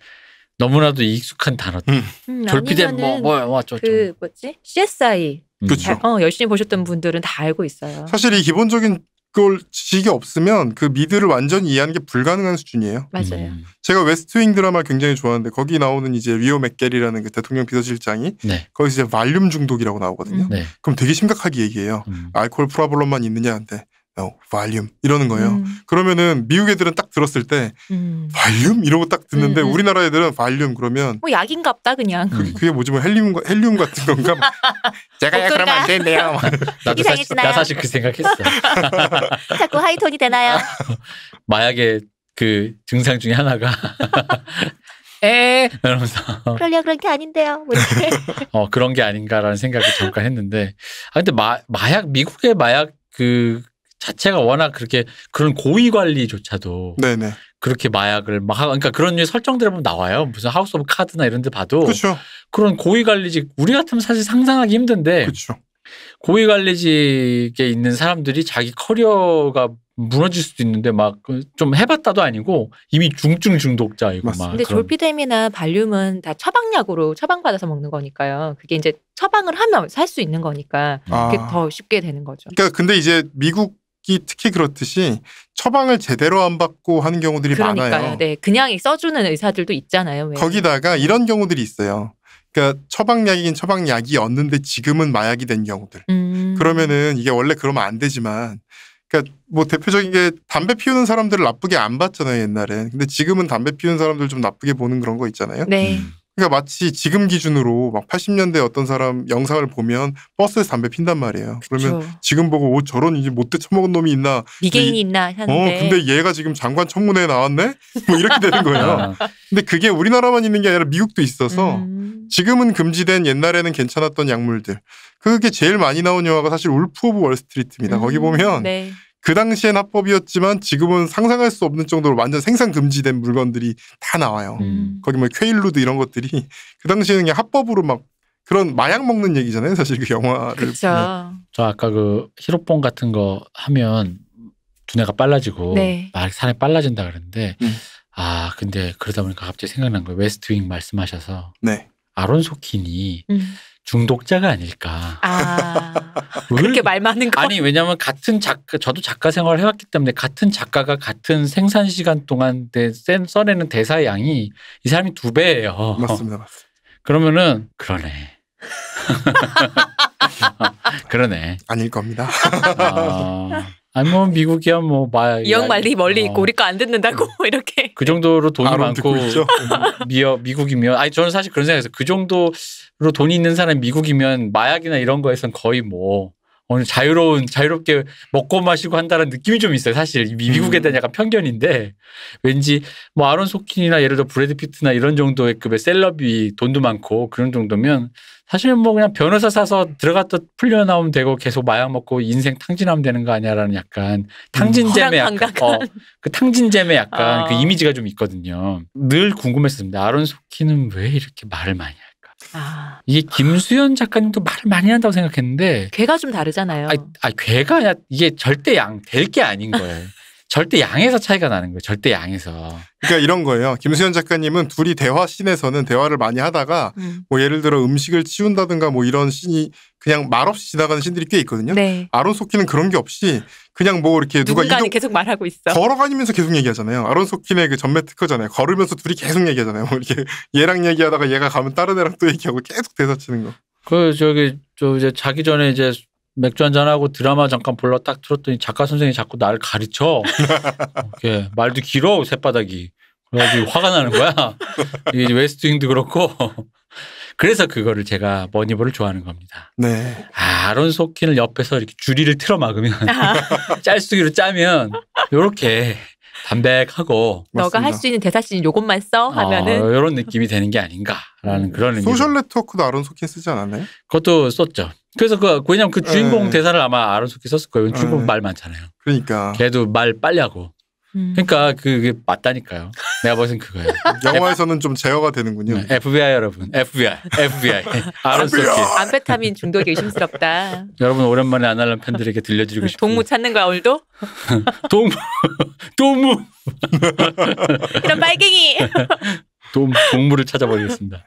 너무나도 익숙한 단어들. 음. 음, 졸피뎀 뭐 아니면은 뭐야 뭐저 그 뭐지? CSI. 그쵸. 잘- 어, 열심히 보셨던 분들은 다 알고 있어요. 사실 이 기본적인 걸 지식이 없으면 그 미드를 완전히 이해하는 게 불가능한 수준이에요. 맞아요. 음, 제가 웨스트윙 드라마 굉장히 좋아하는데 거기 나오는 이제 리오 맥게리라는 그 대통령 비서실장이 네, 거기서 이제 발륨 중독이라고 나오거든요. 음. 네. 그럼 되게 심각하게 얘기해요. 음. 알코올 problem만 있느냐한테 no, 발륨 이러는 거예요. 음, 그러면은 미국 애들은 딱 들었을 때 음. 발륨 이러고 딱 듣는데 음, 음. 우리나라 애들은 발륨 그러면 뭐 약인갑다 그냥. 그, 그게 뭐지 뭐 헬륨 헬륨 같은 건가? 제가 목소리가- 그러면 안 된대요. 나도 사실? 나 사실 그 생각했어. 자꾸 하이톤이 되나요? 마약의 그 증상 중에 하나가 에 이러면서 그러려 그런 게 아닌데요. 뭐. 어 그런 게 아닌가라는 생각을 잠깐 했는데 아 근데 마, 마약 미국의 마약 그 자체가 워낙 그렇게 그런 고위 관리조차도 네네. 그렇게 마약을 막 하- 그러니까 그런 설정들 보면 나와요 무슨 하우스 오브 카드나 이런 데 봐도 그렇죠. 그런 고위 관리직 우리 같으면 사실 상상하기 힘든데 그렇죠. 고위 관리직에 있는 사람들이 자기 커리어가 무너질 수도 있는데 막 좀 해봤다도 아니고 이미 중증 중독자이고 맞습니다. 막 근데 졸피뎀이나 발륨은 다 처방약으로 처방받아서 먹는 거니까요. 그게 이제 처방을 하면 살 수 있는 거니까 그게 아. 더 쉽게 되는 거죠. 그러니까 근데 이제 미국 이 특히 그렇듯이 처방을 제대로 안 받고 하는 경우들이 그러니까요. 많아요. 네, 그냥 써주는 의사들도 있잖아요. 왜. 거기다가 이런 경우들이 있어요. 그러니까 처방약이긴 처방약이었는데 지금은 마약이 된 경우들. 음. 그러면은 이게 원래 그러면 안 되지만 그러니까 뭐 대표적인 게 담배 피우는 사람들을 나쁘게 안 봤잖아요 옛날엔. 근데 지금은 담배 피우는 사람들 좀 나쁘게 보는 그런 거 있잖아요. 네. 음. 그러니까 마치 지금 기준으로 막 80년대 어떤 사람 영상을 보면 버스에서 담배 핀단 말이에요. 그러면. 지금 보고 오 저런 이제 못돼 처먹은 놈이 있나? 미개인이 있나 어 하는데 근데 얘가 지금 장관 청문회에 나왔네? 뭐 이렇게 되는 거예요. 아, 근데 그게 우리나라만 있는 게 아니라 미국도 있어서 음. 지금은 금지된 옛날에는 괜찮았던 약물들. 그게 제일 많이 나온 영화가 사실 울프 오브 월스트리트입니다. 거기 음, 보면 네. 그 당시엔 합법이었지만 지금은 상상할 수 없는 정도로 완전 생산 금지된 물건들이 다 나와요. 음. 거기 뭐 퀘일루드 이런 것들이 그 당시에는 그냥 합법으로 막 그런 마약 먹는 얘기잖아요. 사실 그 영화를. 저 아까 그 히로뽕 같은 거 하면 두뇌가 빨라지고 네. 막 사람이 빨라진다 그러는데 음. 아 근데 그러다 보니까 갑자기 생각난 거예요 웨스트윙 말씀하셔서 네. 아론 소 킨이 음. 중독자가 아닐까 아 왜- 그렇게 말 많은 거. 아니 왜냐하면 같은 작가 저도 작가 생활을 해왔기 때문에 같은 작가가 같은 생산 시간 동안 대, 센- 써내는 대사의 양이 이 사람이 두 배예요. 맞습니다. 맞습니다. 그러면은 그러네. 그러네. 아닐 겁니다. 아, 아니 뭐 미국이야 뭐 마. 이형 말리 멀리 있고 어, 우리 거 안 듣는다고 이렇게. 그 정도로 돈이 많고. 미어 미국이면 아니 저는 사실 그런 생각했어요. 그 정도로 돈이 있는 사람 이 미국이면 마약이나 이런 거에선 거의 뭐 어느 자유로운 자유롭게 먹고 마시고 한다는 느낌이 좀 있어요. 사실 이 미국에 대한 약간 편견인데 왠지 뭐 아론 소킨이나 예를 들어 브래드 피트나 이런 정도의 급의 celeb이 돈도 많고 그런 정도면 사실 뭐 그냥 변호사 사서 들어갔다 풀려 나오면 되고 계속 마약 먹고 인생 탕진하면 되는 거 아니야라는 약간 탕진잼의 약간 허랑방탕한. 어, 그 탕진잼의 약간 어. 그 이미지가 좀 있거든요. 늘 궁금했습니다. 아론 소킨은 왜 이렇게 말을 많이 할까? 아 이게 김수현 작가님도 말을 많이 한다고 생각했는데 궤가 좀 다르잖아요. 아, 아 궤가 아니라 이게 절대 양 될 게 아닌 거예요. 절대 양에서 차이가 나는 거예요. 절대 양에서. 그러니까 이런 거예요. 김수현 작가님은 둘이 대화 씬에서는 대화를 많이 하다가 음. 뭐 예를 들어 음식을 치운다든가 뭐 이런 씬이 그냥 말없이 지나가는 씬들이 꽤 있거든요. 네. 아론 소키는 그런 게 없이 그냥 뭐 이렇게 누가 이동 계속 말하고 있어. 걸어가면서 계속 얘기하잖아요. 아론 소킨의 그 전매 특허잖아요. 걸으면서 둘이 계속 얘기하잖아요. 뭐 이렇게 얘랑 얘기하다가 얘가 가면 다른 애랑 또 얘기하고 계속 대사 치는 거. 그 저기 저 이제 자기 전에 이제 맥주 한잔 하고 드라마 잠깐 볼러 딱 틀었더니 작가 선생님이 자꾸 나를 가르쳐. 이렇게 말도 길어 새바닥이. 그래가지고 화가 나는 거야. 이게 웨스트윙도 그렇고. 그래서 그거를 제가 머니볼을 좋아하는 겁니다. 네. 아, 아론 소킨을 옆에서 이렇게 주리를 틀어 막으면 짤수기로 짜면 요렇게 담백하고 너가 할 수 있는 대사씬 요것만 써 하면은 어, 이런 느낌이 되는 게 아닌가라는 그런 의미. 소셜 네트워크도 아론 소킨 쓰지 않았나요? 그것도 썼죠. 그래서 그 왜냐면 그 주인공 네. 대사를 아마 아론 소킨이 썼을 거예요. 주인공 네. 말 많잖아요. 그러니까 걔도 말 빨리 하고. 음. 그러니까 그게 맞다니까요. 내가 보기엔 그거예요. 영화에서는 좀 제어가 되는군요. 네, FBI 여러분, FBI, FBI, 아론 소키. 암페타민 중독이 의심스럽다. 여러분 오랜만에 아날람 팬들에게 들려드리고 싶은 동무 찾는 거야 오늘도? 동무 동무 이런 빨갱이. 동, 동물을 찾아버리겠습니다.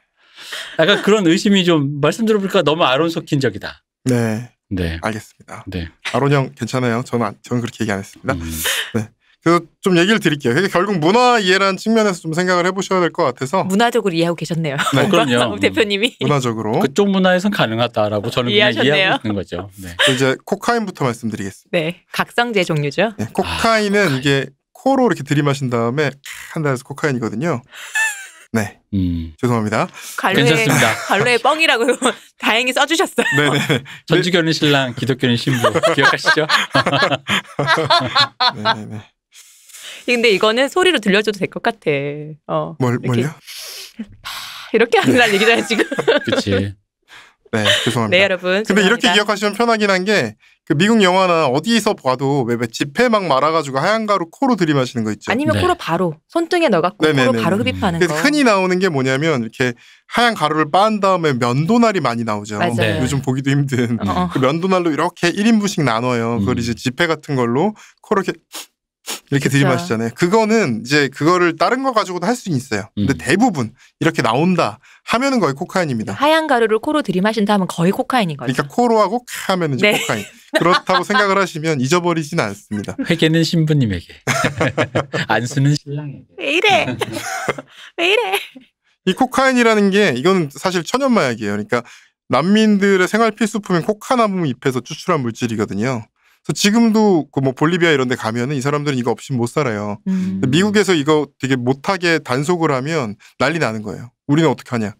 약간 그런 의심이 좀 말씀 들어보니까 너무 아론 소 킨적이다. 네, 네, 알겠습니다. 네. 아론 형 괜찮아요. 저는 안- 저는 그렇게 얘기 안 했습니다. 음, 그래서 좀 얘기를 드릴게요. 그러니까 결국 문화 이해라는 측면에서 좀 생각을 해보셔야 될 것 같아서 문화적으로 이해하고 계셨네요. 네. 어, 그럼요. 대표님이. 문화적으로 그쪽 문화에선 가능하다라고 저는 그냥 이해하셨네요. 이해하고 있는 거죠. 네. 또 이제 코카인부터 말씀드리겠습니다. 네, 각성제 종류죠. 네, 코카인은 이게 코로 이렇게 들이마신 다음에 한다 해서 코카인이거든요. 네, 음. 죄송합니다. 관로에 괜찮습니다. 관로에 뻥이라고 다행히 써주셨어요. 네네. 전주교는 신랑, 기독교는 신부 기억하시죠? 네네. 근데 이거는 소리로 들려줘도 될 것 같아. 어. 뭘 이렇게 뭘요? 이렇게 한다는 얘기잖아요 지금. 그치. 네, 죄송합니다. 네 여러분. 근데 이렇게 죄송합니다. 기억하시면 편하긴 한 게 그 미국 영화나 어디서 봐도 왜, 왜 지폐 막 말아가지고 하얀 가루 코로 들이마시는 거 있죠. 아니면 네. 코로 바로 손등에 넣어갖고 코로 네네네네. 바로 흡입하는 그래서 거. 흔히 나오는 게 뭐냐면 이렇게 하얀 가루를 빻은 다음에 면도날이 많이 나오죠. 맞아요. 네. 요즘 보기도 힘든 어, 어. 그 면도날로 이렇게 1인분씩 나눠요. 그걸 음. 이제 지폐 같은 걸로 코로 이렇게 이렇게. 들이마시잖아요. 그거는 이제 그거를 다른 거 가지고도 할수 있어요. 근데 음. 대부분 이렇게 나온다 하면은 거의 코카인입니다. 하얀 가루를 코로 들이마신다 하면 거의 코카인인 거죠. 그러니까 코로 하고 카 하면은 이제 네. 코카인. 그렇다고 생각을 하시면 잊어버리지는 않습니다. 회계는 신부님에게. 안수는 신랑에게. 왜 이래? 왜 이래? 이 코카인이라는 게 이거는 사실 천연마약이에요. 그러니까 난민들의 생활 필수품인 코카나무 잎에서 추출한 물질이거든요. 그래서 지금도 그 뭐 볼리비아 이런 데 가면은 이 사람들은 이거 없이 못 살아요. 음. 미국에서 이거 되게 못하게 단속을 하면 난리 나는 거예요. 우리는 어떻게 하냐.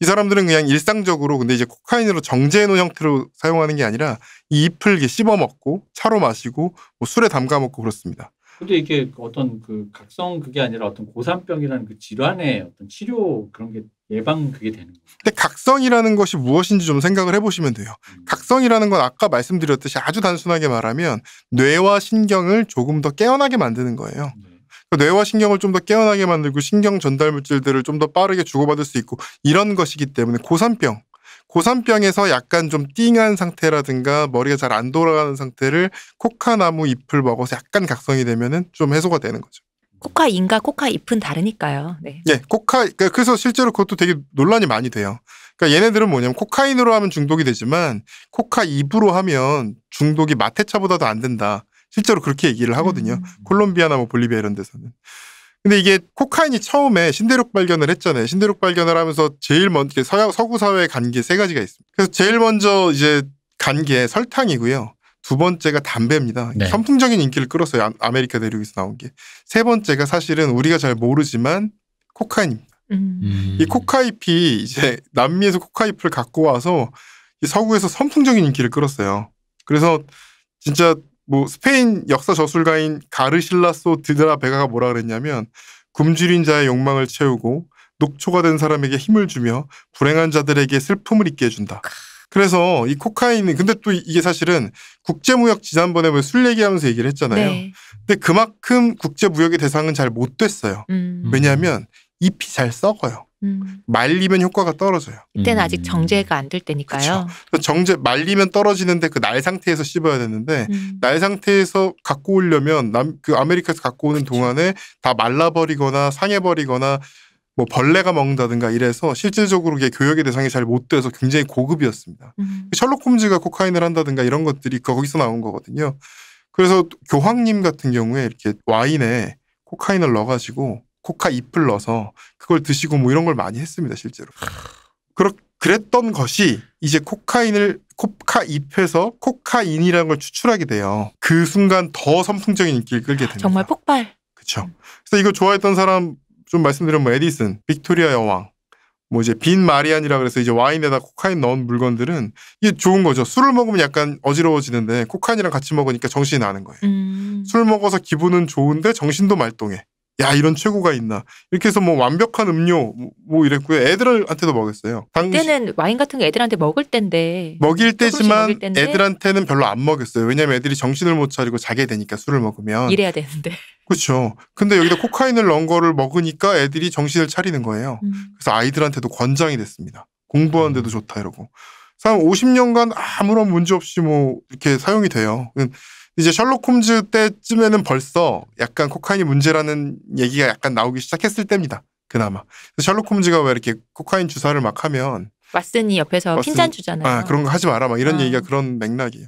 이 사람들은 그냥 일상적으로 근데 이제 코카인으로 정제해 놓은 형태로 사용하는 게 아니라 이 잎을 이렇게 씹어 먹고 차로 마시고 뭐 술에 담가 먹고 그렇습니다. 근데 이게 어떤 그 각성 그게 아니라 어떤 고산병이라는 그 질환의 어떤 치료 그런 게 예방 그게 되는 거예요. 근데 각성이라는 것이 무엇인지 좀 생각을 해보시면 돼요. 음. 각성이라는 건 아까 말씀드렸듯이 아주 단순하게 말하면 뇌와 신경을 조금 더 깨어나게 만드는 거예요. 네. 그 뇌와 신경을 좀 더 깨어나게 만들고 신경 전달 물질들을 좀 더 빠르게 주고받을 수 있고 이런 것이기 때문에 고산병, 고산병에서 약간 좀 띵한 상태라든가 머리가 잘 안 돌아가는 상태를 코카나무 잎을 먹어서 약간 각성이 되면은 좀 해소가 되는 거죠. 코카 인과 코카 잎은 다르니까요. 네. 예, 코카, 그러니까 그래서 실제로 그것도 되게 논란이 많이 돼요. 그러니까 얘네들은 뭐냐면 코카인으로 하면 중독이 되지만 코카 잎으로 하면 중독이 마테차보다도 안 된다. 실제로 그렇게 얘기를 하거든요. 음. 콜롬비아나 뭐 볼리비아 이런 데서는. 근데 이게 코카인이 처음에 신대륙 발견을 했잖아요. 신대륙 발견을 하면서 제일 먼저 서구 사회에 간 게 세 가지가 있습니다. 그래서 제일 먼저 이제 간 게 설탕이고요. 두 번째가 담배입니다. 네. 선풍적인 인기를 끌었어요. 아- 아메리카 대륙에서 나온 게. 세 번째가 사실은 우리가 잘 모르지만 코카인입니다. 음. 음. 이 코카잎이 이제 남미에서 코카잎을 갖고 와서 이 서구에서 선풍적인 인기를 끌었어요. 그래서 진짜 뭐 스페인 역사 저술가인 가르실라소 드드라 베가가 뭐라 그랬냐면 굶주린 자의 욕망을 채우고 녹초가 된 사람에게 힘을 주며 불행한 자들에게 슬픔을 잊게 해준다. 그래서 이 코카인은 근데 또 이게 사실은 국제무역 지난번에 왜술 얘기하면서 얘기를 했잖아요. 네. 근데 그만큼 국제무역의 대상은 잘 못 됐어요. 음. 왜냐하면 잎이 잘 썩어요. 음. 말리면 효과가 떨어져요. 이때는 음. 아직 정제가 안 될 때니까요. 그래서 정제 말리면 떨어지는데 그 날 상태에서 씹어야 되는데 음. 날 상태에서 갖고 오려면 남 그 아메리카에서 갖고 오는 그쵸. 동안에 다 말라버리거나 상해버리거나 뭐 벌레가 먹는다든가 이래서 실질적으로 이게 교역의 대상이 잘 못 돼서 굉장히 고급이었습니다. 음. 셜록 홈즈가 코카인을 한다든가 이런 것들이 거기서 나온 거거든요. 그래서 교황님 같은 경우에 이렇게 와인에 코카인을 넣어가지고 코카 잎을 넣어서 그걸 드시고 뭐 이런 걸 많이 했습니다 실제로. 그렇 그랬던 것이 이제 코카인을 코카 잎에서 코카인이라는 걸 추출하게 돼요. 그 순간 더 선풍적인 인기를 끌게 됩니다. 정말 폭발. 그렇죠. 그래서 이거 좋아했던 사람 좀 말씀드리면 뭐 에디슨, 빅토리아 여왕, 뭐 이제 빈 마리아니라 그래서 이제 와인에다 코카인 넣은 물건들은 이게 좋은 거죠. 술을 먹으면 약간 어지러워지는데 코카인이랑 같이 먹으니까 정신이 나는 거예요. 음. 술 먹어서 기분은 좋은데 정신도 말똥해. 야 이런 최고가 있나 이렇게 해서 뭐 완벽한 음료 뭐- 뭐 이랬고요 애들한테도 먹였어요 당시 그때는 와인 같은 거 애들한테 먹을 때인데 먹일 때지만 먹일. 애들한테는 별로 안 먹였어요 왜냐면 애들이 정신을 못 차리고 자게 되니까 술을 먹으면 이래야 되는데. 그렇죠 근데 여기다 코카인을 넣은 거를 먹으니까 애들이 정신을 차리는 거예요 음. 그래서 아이들한테도 권장이 됐습니다. 공부하는데도 좋다 이러고. 한 50년간 아무런 문제 없이 뭐 이렇게 사용이 돼요. 이제 셜록 홈즈 때쯤에는 벌써 약간 코카인이 문제라는 얘기가 약간 나오기 시작했을 때입니다. 그나마. 셜록 홈즈가 왜 이렇게 코카인 주사를 막 하면 왓슨이 옆에서 왓슨- 핀잔 주잖아요. 아 그런 거 하지 마라 막 이런 아. 얘기가 그런 맥락이에요.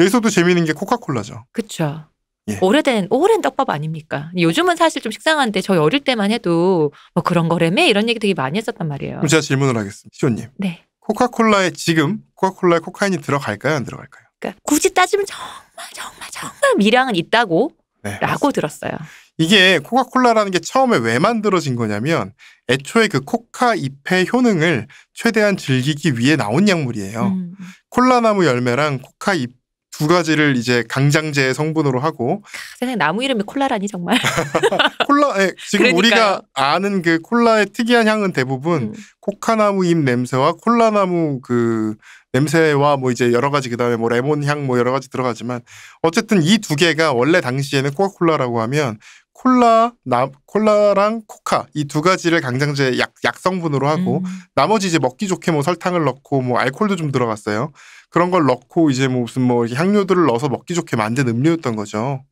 여기서도 재미있는 게 코카콜라죠. 그쵸. 예. 오래된 오랜 떡밥 아닙니까? 요즘은 사실 좀 식상한데 저희 어릴 때만 해도 뭐 그런 거래매 이런 얘기 되게 많이 했었단 말이에요. 그럼 제가 질문을 하겠습니다. 시호님. 네. 코카콜라에 지금 코카콜라에 코카인이 들어갈까요? 안 들어갈까요? 그러니까 굳이 따지면 정말 정말 정말 미량은 있다고 네. 라고 들었어요. 이게 코카콜라라는 게 처음에 왜 만들어진 거냐면 애초에 그 코카 잎의 효능을 최대한 즐기기 위해 나온 약물이에요. 음. 콜라나무 열매랑 코카 잎 두 가지를 이제 강장제 성분으로 하고 세상에 나무 이름이 콜라라니 정말. 콜라 예, 지금 그러니까요. 우리가 아는 그 콜라의 특이한 향은 대부분 음. 코카나무 잎 냄새와 콜라나무 그 냄새와 뭐 이제 여러 가지 그다음에 뭐 레몬 향 뭐 여러 가지 들어가지만 어쨌든 이 두 개가 원래 당시에는 코카콜라라고 하면 콜라 나 콜라랑 코카 이 두 가지를 강장제 약 약 성분으로 하고 음. 나머지 이제 먹기 좋게 뭐 설탕을 넣고 뭐 알코올도 좀 들어갔어요. 그런 걸 넣고 이제 뭐 무슨 뭐 향료들을 넣어서 먹기 좋게 만든 음료였던 거죠.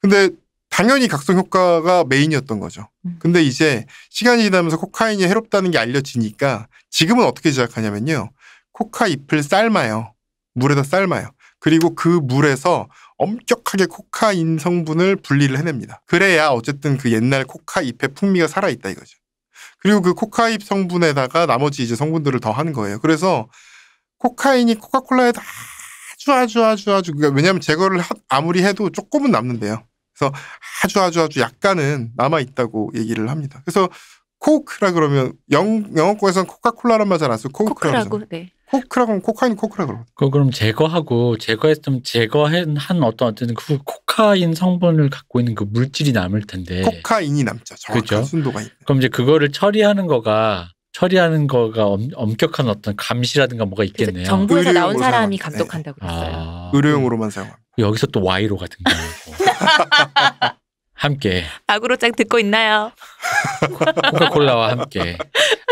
근데 당연히 각성 효과가 메인이었던 거죠. 음. 근데 이제 시간이 지나면서 코카인이 해롭다는 게 알려지니까 지금은 어떻게 시작하냐면요. 코카 잎을 삶아요. 물에다 삶아요. 그리고 그 물에서 엄격하게 코카인 성분을 분리를 해냅니다. 그래야 어쨌든 그 옛날 코카 잎의 풍미가 살아있다 이거죠. 그리고 그 코카잎 성분에다가 나머지 이제 성분들을 더 하는 거예요. 그래서 코카인이 코카콜라에 아주 아주 아주 아주 그러니까 왜냐하면 제거를 하- 아무리 해도 조금은 남는데요. 그래서 아주 아주 아주 약간은 남아 있다고 얘기를 합니다. 그래서 Coke라 그러면 영 영어권에서는 코카콜라란 말 잘 안 쓰고 Coke라 Coke라고. 네. coke라고 코카인 coke라 그러거든요. 그 그럼 제거하고 제거했으면 제거한 한 어떤 어떤 그 코카인 성분을 갖고 있는 그 물질이 남을 텐데 코카인이 남죠. 그죠. 순도가 있는. 그럼 이제 그거를 처리하는 거가 처리하는 거가 엄, 엄격한 어떤 감시라든가 뭐가 있겠네요. 정부에서 나온 의료용으로 사람이. 감독한다고 그랬어요. 아, 의료용으로만 사용합니다. 여기서 또 와이로가 등장하고 함께 아구로짱 듣고 있나요? 코카콜라와 함께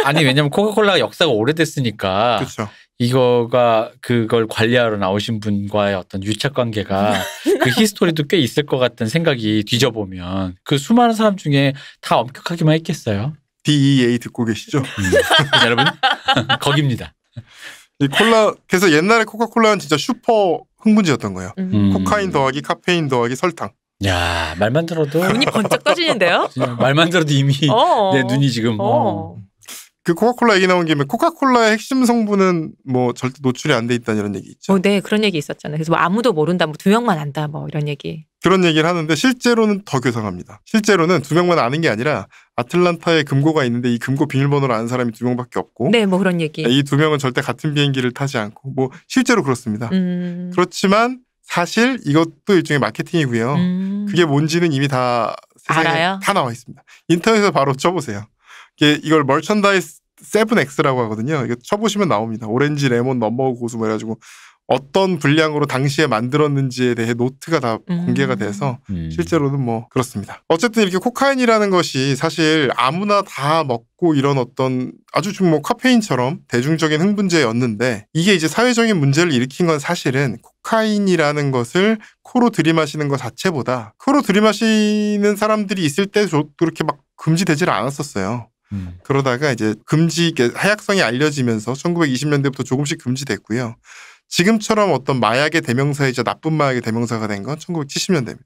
아니 왜냐면 코카콜라가 역사가 오래됐으니까 그렇죠. 이거가 그걸 관리하러 나오신 분과의 어떤 유착 관계가 그 히스토리도 꽤 있을 것 같다는 생각이 뒤져보면 그 수많은 사람 중에 다 엄격하기만 했겠어요. DEA 듣고 계시죠? 음. 여러분 거깁니다. 이 콜라 그래서 옛날에 코카콜라는 진짜 슈퍼 흥분제였던 거예요. 음. 음. 코카인 더하기 카페인 더하기 설탕. 야 말만 들어도 눈이 번쩍 떠지는데요? 말만 들어도 이미 어. 내 눈이 지금 어. 어. 그 코카콜라 얘기 나온 김에 코카콜라의 핵심 성분은 뭐 절대 노출이 안 돼 있다는 이런 얘기 있죠. 어, 네 그런 얘기 있었잖아요. 그래서 뭐 아무도 모른다, 뭐 두 명만 안다, 뭐 이런 얘기. 그런 얘기를 하는데 실제로는 더 괴상합니다. 실제로는 두 명만 아는 게 아니라 아틀란타에 금고가 있는데 이 금고 비밀번호를 아는 사람이 두 명밖에 없고 네, 뭐 그런 얘기. 이 두 명은 절대 같은 비행기를 타지 않고 뭐 실제로 그렇습니다. 음. 그렇지만 사실 이것도 일종의 마케팅이고요. 음. 그게 뭔지는 이미 다 세상에 알아요? 다 나와 있습니다. 인터넷에 바로 쳐보세요. 이게 이걸 Merchandise 7X라고 하거든요. 이거 쳐보시면 나옵니다. 오렌지, 레몬, nutmeg 고수 뭐 해가지고 어떤 분량으로 당시에 만들었는지에 대해 노트가 다 음. 공개가 돼서 음. 실제로는 뭐 그렇습니다. 어쨌든 이렇게 코카인이라는 것이 사실 아무나 다 먹고 이런 어떤 아주 좀 뭐 카페인처럼 대중적인 흥분제였는데 이게 이제 사회적인 문제를 일으킨 건 사실은 코카인이라는 것을 코로 들이마시는 것 자체보다 코로 들이마시는 사람들이 있을 때도 그렇게 막 금지되질 않았었어요. 음. 그러다가 이제 금지 해악성이 알려지면서 1920년대부터 조금씩 금지됐고요. 지금처럼 어떤 마약의 대명사이자 나쁜 마약의 대명사가 된 건 1970년대입니다.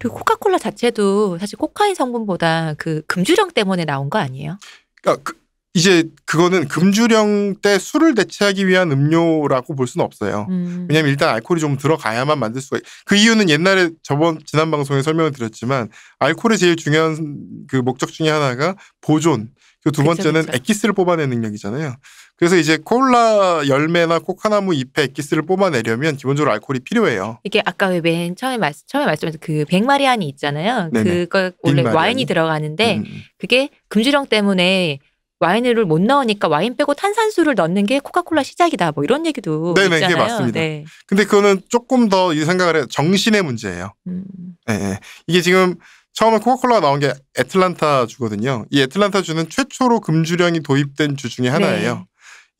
그리고 코카콜라 자체도 사실 코카인 성분보다 그 금주령 때문에 나온 거 아니에요? 그러니까 그- 이제 그거는 금주령 때 술을 대체하기 위한 음료라고 볼 수는 없어요. 음. 왜냐하면 일단 알코올이 좀 들어가야만 만들 수가 있... 그 이유는 옛날에 저번 지난 방송에 설명을 드렸지만 알코올의 제일 중요한 그 목적 중에 하나가 보존 그두 그쵸, 번째는 그쵸. 액기스를 뽑아내는 능력이잖아요. 그래서 이제 콜라 열매나 코카나무 잎의 액기스를 뽑아내려면 기본적으로 알코올이 필요해요. 이게 아까 왜맨 처음에 말 처음에 말씀하신 그 백마리안이 있잖아요. 네네. 그거 원래 빈마리안이. 와인이 들어가는데 음, 음. 그게 금주령 때문에 와인을 못 넣으니까 와인 빼고 탄산수를 넣는 게 코카콜라 시작이다. 뭐 이런 얘기도 네네, 그게 있잖아요. 맞습니다. 네. 근데 그거는 조금 더 이 생각을 해요. 정신의 문제예요. 음. 예, 예. 이게 지금 처음에 코카콜라가 나온 게 애틀란타 주거든요. 이 애틀란타 주는 최초로 금주령이 도입된 주 중에 하나예요. 네.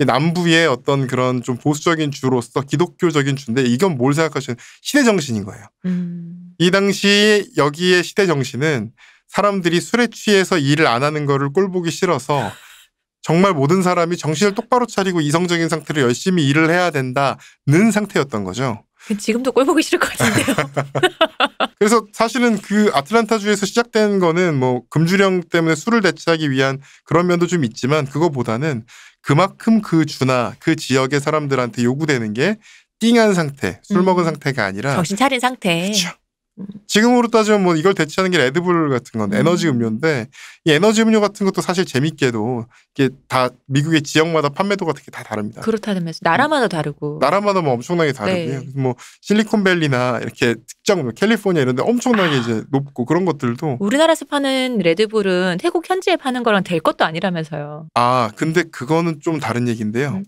이 남부의 어떤 그런 좀 보수적인 주로서 기독교적인 주인데 이건 뭘 생각하시는 시대 정신인 거예요. 음. 이 당시 여기에 시대 정신은 사람들이 술에 취해서 일을 안 하는 거를 꼴보기 싫어서 정말 모든 사람이 정신을 똑바로 차리고 이성적인 상태로 열심히 일을 해야 된다는 상태였던 거죠. 지금도 꼴 보기 싫을 것 같은데요. 그래서 사실은 그 아틀란타주에서 시작된 거는 뭐 금주령 때문에 술을 대체하기 위한 그런 면도 좀 있지만 그거보다는 그만큼 그 주나 그 지역의 사람들한테 요구되는 게 띵한 상태, 술 음. 먹은 상태가 아니라 정신 차린 상태. 그쵸. 지금으로 따지면 뭐 이걸 대체하는 게 레드불 같은 건 음. 에너지 음료인데 이 에너지 음료 같은 것도 사실 재밌게도 이게 다 미국의 지역마다 판매도 같은 게다 다릅니다. 그렇다면서 나라마다 다르고. 나라마다 뭐 엄청나게 다르고요. 네. 뭐 실리콘밸리나 이렇게 특정 뭐 캘리포니아 이런 데 엄청나게 아. 이제 높고 그런 것들도 우리나라에서 파는 레드불은 태국 현지에 파는 거랑 될 것도 아니라면서요. 아, 근데 그거는 좀 다른 얘기인데요. 음.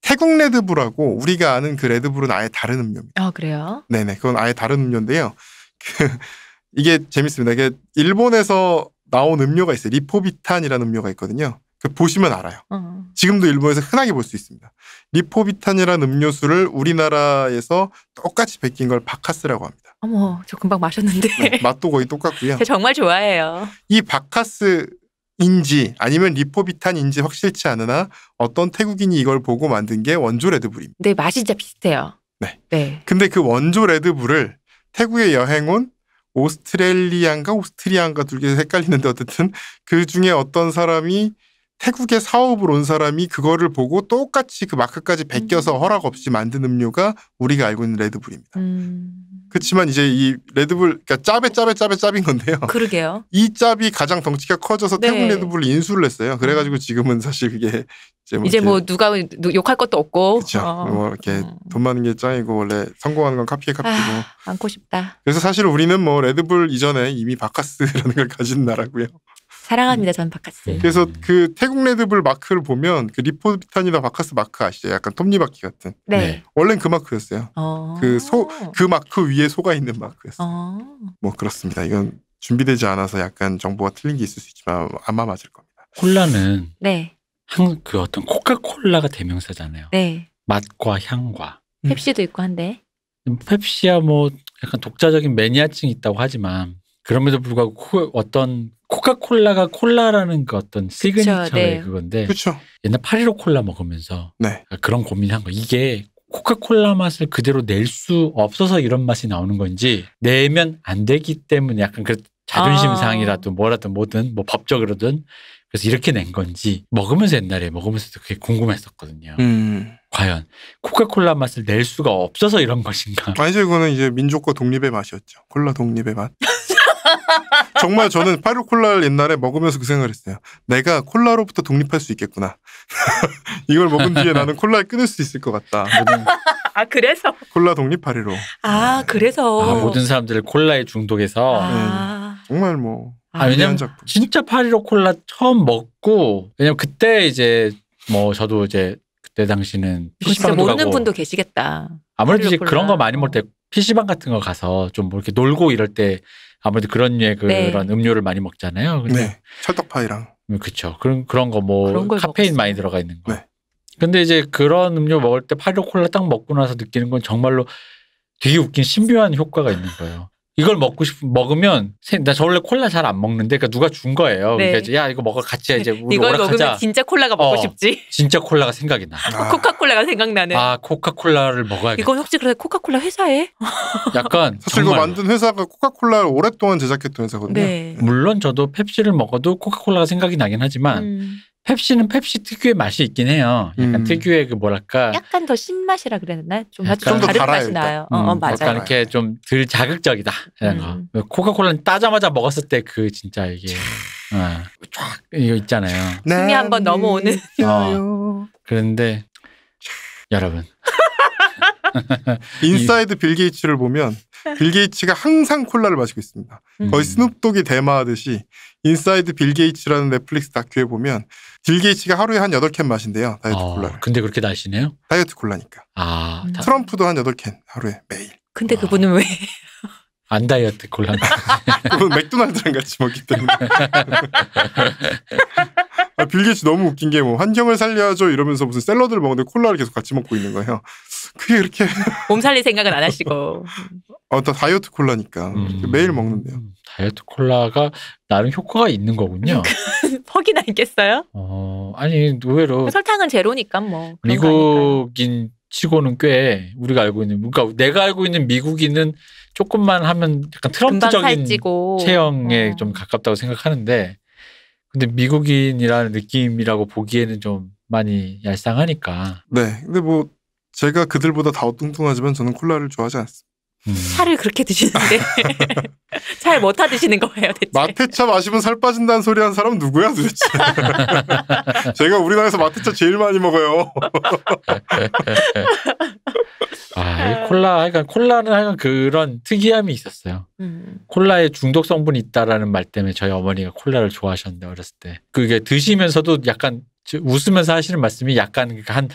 태국 레드불하고 우리가 아는 그 레드불은 아예 다른 음료입니다. 아 그래요? 네네, 그건 아예 다른 음료인데요. 그 이게 재밌습니다. 이게 일본에서 나온 음료가 있어요. 리포비탄이라는 음료가 있거든요. 그 보시면 알아요. 어. 지금도 일본에서 흔하게 볼 수 있습니다. 리포비탄이라는 음료수를 우리나라에서 똑같이 베낀 걸 바카스라고 합니다. 어머 저 금방 마셨는데. 네, 맛도 거의 똑같고요. 제가 정말 좋아해요. 이 바카스인지 아니면 리포비탄인지 확실치 않으나 어떤 태국인이 이걸 보고 만든 게 원조 레드불입니다. 근데 맛이 진짜 비슷해요. 네. 네. 근데 그 원조 레드불을 태국에 여행 온 오스트레일리안가 오스트리안가 두 개 헷갈리는데 어쨌든 그 중에 어떤 사람이 태국에 사업을 온 사람이 그거를 보고 똑같이 그 마크까지 베껴서 음. 허락 없이 만든 음료가 우리가 알고 있는 레드불입니다. 음. 그렇지만 이제 이 레드불 그러니까 짭에 짭에 짭에 짭인 건데요. 그러게요. 이 짭이 가장 덩치가 커져서 네. 태국 레드불을 인수를 했어요. 그래가지고 지금은 사실 그게 이제 뭐 이제 뭐 누가 누- 욕할 것도 없고. 그쵸. 어. 뭐 이렇게 음. 돈 많은 게 짱이고 원래 성공하는 건 카피에 카피고. 아, 많고 싶다. 그래서 사실 우리는 뭐 레드불 이전에 이미 바카스라는 걸 가진 나라고요. 사랑합니다, 전 바카스. 음. 그래서 그 태국 레드불 마크를 보면 그 리포비탄이나 바카스 마크 아시죠? 약간 톱니바퀴 같은. 네. 네. 원래는 그 마크였어요. 어. 그 소- 그 마크 위에 소가 있는 마크였어요. 어. 뭐 그렇습니다. 이건 준비되지 않아서 약간 정보가 틀린 게 있을 수 있지만 아마 맞을 겁니다. 콜라는 네. 한 그 어떤 코카콜라가 대명사잖아요. 네. 맛과 향과. 음. 펩시도 있고 한데. 펩시야 뭐 약간 독자적인 매니아층이 있다고 하지만 그럼에도 불구하고 코- 어떤 코카콜라가 콜라라는 그 어떤 시그니처의 네. 그건데 그렇죠. 옛날 파리로 콜라 먹으면서 네. 그런 고민한 거 이게 코카콜라 맛을 그대로 낼 수 없어서 이런 맛이 나오는 건지 내면 안 되기 때문에 약간 그 자존심 아. 상이라도 뭐라든 뭐든 뭐 법적으로든 그래서 이렇게 낸 건지 먹으면서 옛날에 먹으면서도 그게 궁금했었거든요. 음. 과연 코카콜라 맛을 낼 수가 없어서 이런 것인가? 아니죠. 이거는 이제 민족과 독립의 맛이었죠. 콜라 독립의 맛. 정말 저는 파이로 콜라를 옛날에 먹으면서 그 생각을 했어요. 내가 콜라로부터 독립할 수 있겠구나. 이걸 먹은 뒤에 나는 콜라를 끊을 수 있을 것 같다. 모든 아, 그래서. 콜라 독립 파리로. 아, 그래서. 아, 모든 사람들을 콜라에 중독해서 아. 정말 뭐 아, 왜냐면 작품. 진짜 파리로 콜라 처음 먹고 왜냐면 그때 이제 뭐 저도 이제 그때 당시는 진짜 PC방도 모르는 가고 분도 계시겠다. 아무래도 이제 파리로 그런 콜라. 거 많이 먹을 때 PC방 같은 거 가서 좀 뭐 이렇게 놀고 이럴 때 아무래도 그런 류의 네. 그런 음료를 많이 먹잖아요. 근데 네. 찰떡파이랑. 그렇죠. 그런 그런 거 뭐 카페인 먹었어요. 많이 들어가 있는 거. 네. 근데 이제 그런 음료 먹을 때 파리로 콜라 딱 먹고 나서 느끼는 건 정말로 되게 웃긴 신비한 효과가 있는 거예요. 이걸 먹고 싶 먹으면 생- 나저 원래 콜라 잘 안 먹는데 그러니까 누가 준 거예요. 네. 그러니까 야 이거 먹어 같이 이제 우리 이걸. 먹으면 진짜 콜라가 먹고 어. 싶지. 진짜 콜라가 생각이 나. 아, 코카콜라가 생각나는. 아 코카콜라를 먹어야겠다. 이건 혹시 그래 코카콜라 회사에? 약간 사실 이거 정말로. 만든 회사가 코카콜라를 오랫동안 제작했던 회사거든요. 네. 물론 저도 펩시를 먹어도 코카콜라가 생각이 나긴 하지만 음, 펩시는 펩시 특유의 맛이 있긴 해요. 약간 음. 특유의 그 뭐랄까 약간 더 신맛이라 그랬나? 좀, 약간 좀 좀더 다른 달아요, 맛이. 나요. 어, 어, 음, 맞아요. 약간 이렇게 좀 덜 자극적이다. 이런 음. 거. 코카콜라는 따자마자 먹었을 때 그 진짜 이게 어, 쫙 이거 있잖아요. 숨이 한번 넘어오는. 어. 그런데 여러분 Inside 빌 게이츠를 보면 빌 게이츠가 항상 콜라를 마시고 있습니다. 음. 거의 스눕독이 대마하듯이 Inside 빌 게이츠라는 넷플릭스 다큐에 보면 빌 게이츠가 하루에 한 8캔 마신대요. 다이어트 어, 콜라를. 근데 그렇게 나시네요. 다이어트 콜라니까. 아, 음. 다- 트럼프도 한 8캔 하루에 매일. 근데 아. 그분은 왜? 안 다이어트 콜라. 맥도날드랑 같이 먹기 때문에. 아, 빌 게이츠 너무 웃긴 게 뭐 환경을 살려야죠 이러면서 무슨 샐러드를 먹는데 콜라를 계속 같이 먹고 있는 거예요. 그게 그렇게 몸 살릴 생각은 안 하시고. 어, 다 다이어트 콜라니까 음. 매일 먹는데요. 다이어트 콜라가 나름 효과가 있는 거군요. 퍽이나 있겠어요? 어, 아니 의외로 설탕은 제로니까 뭐. 미국인 치고는 꽤 우리가 알고 있는 그러니까 내가 알고 있는 미국인은 조금만 하면 약간 트럼프적인. 체형에 어. 좀 가깝다고 생각하는데 근데 미국인이라는 느낌이라고 보기에는 좀 많이 얄쌍하니까 네. 근데 뭐 제가 그들보다 다 뚱뚱하지만 저는 콜라를 좋아하지 않습니다. 음. 차를 그렇게 드시는데 잘 못 타 드시는 거예요, 대체. 마테차 마시면 살 빠진다는 소리 하는 사람은 누구야 도대체? 제가 우리나라에서 마테차 제일 많이 먹어요. 아, 이 콜라, 그러니까 콜라는 하여간 그런 특이함이 있었어요. 음. 콜라에 중독 성분이 있다라는 말 때문에 저희 어머니가 콜라를 좋아하셨는데 어렸을 때 그게 드시면서도 약간 저- 웃으면서 하시는 말씀이 약간 그러니까 한,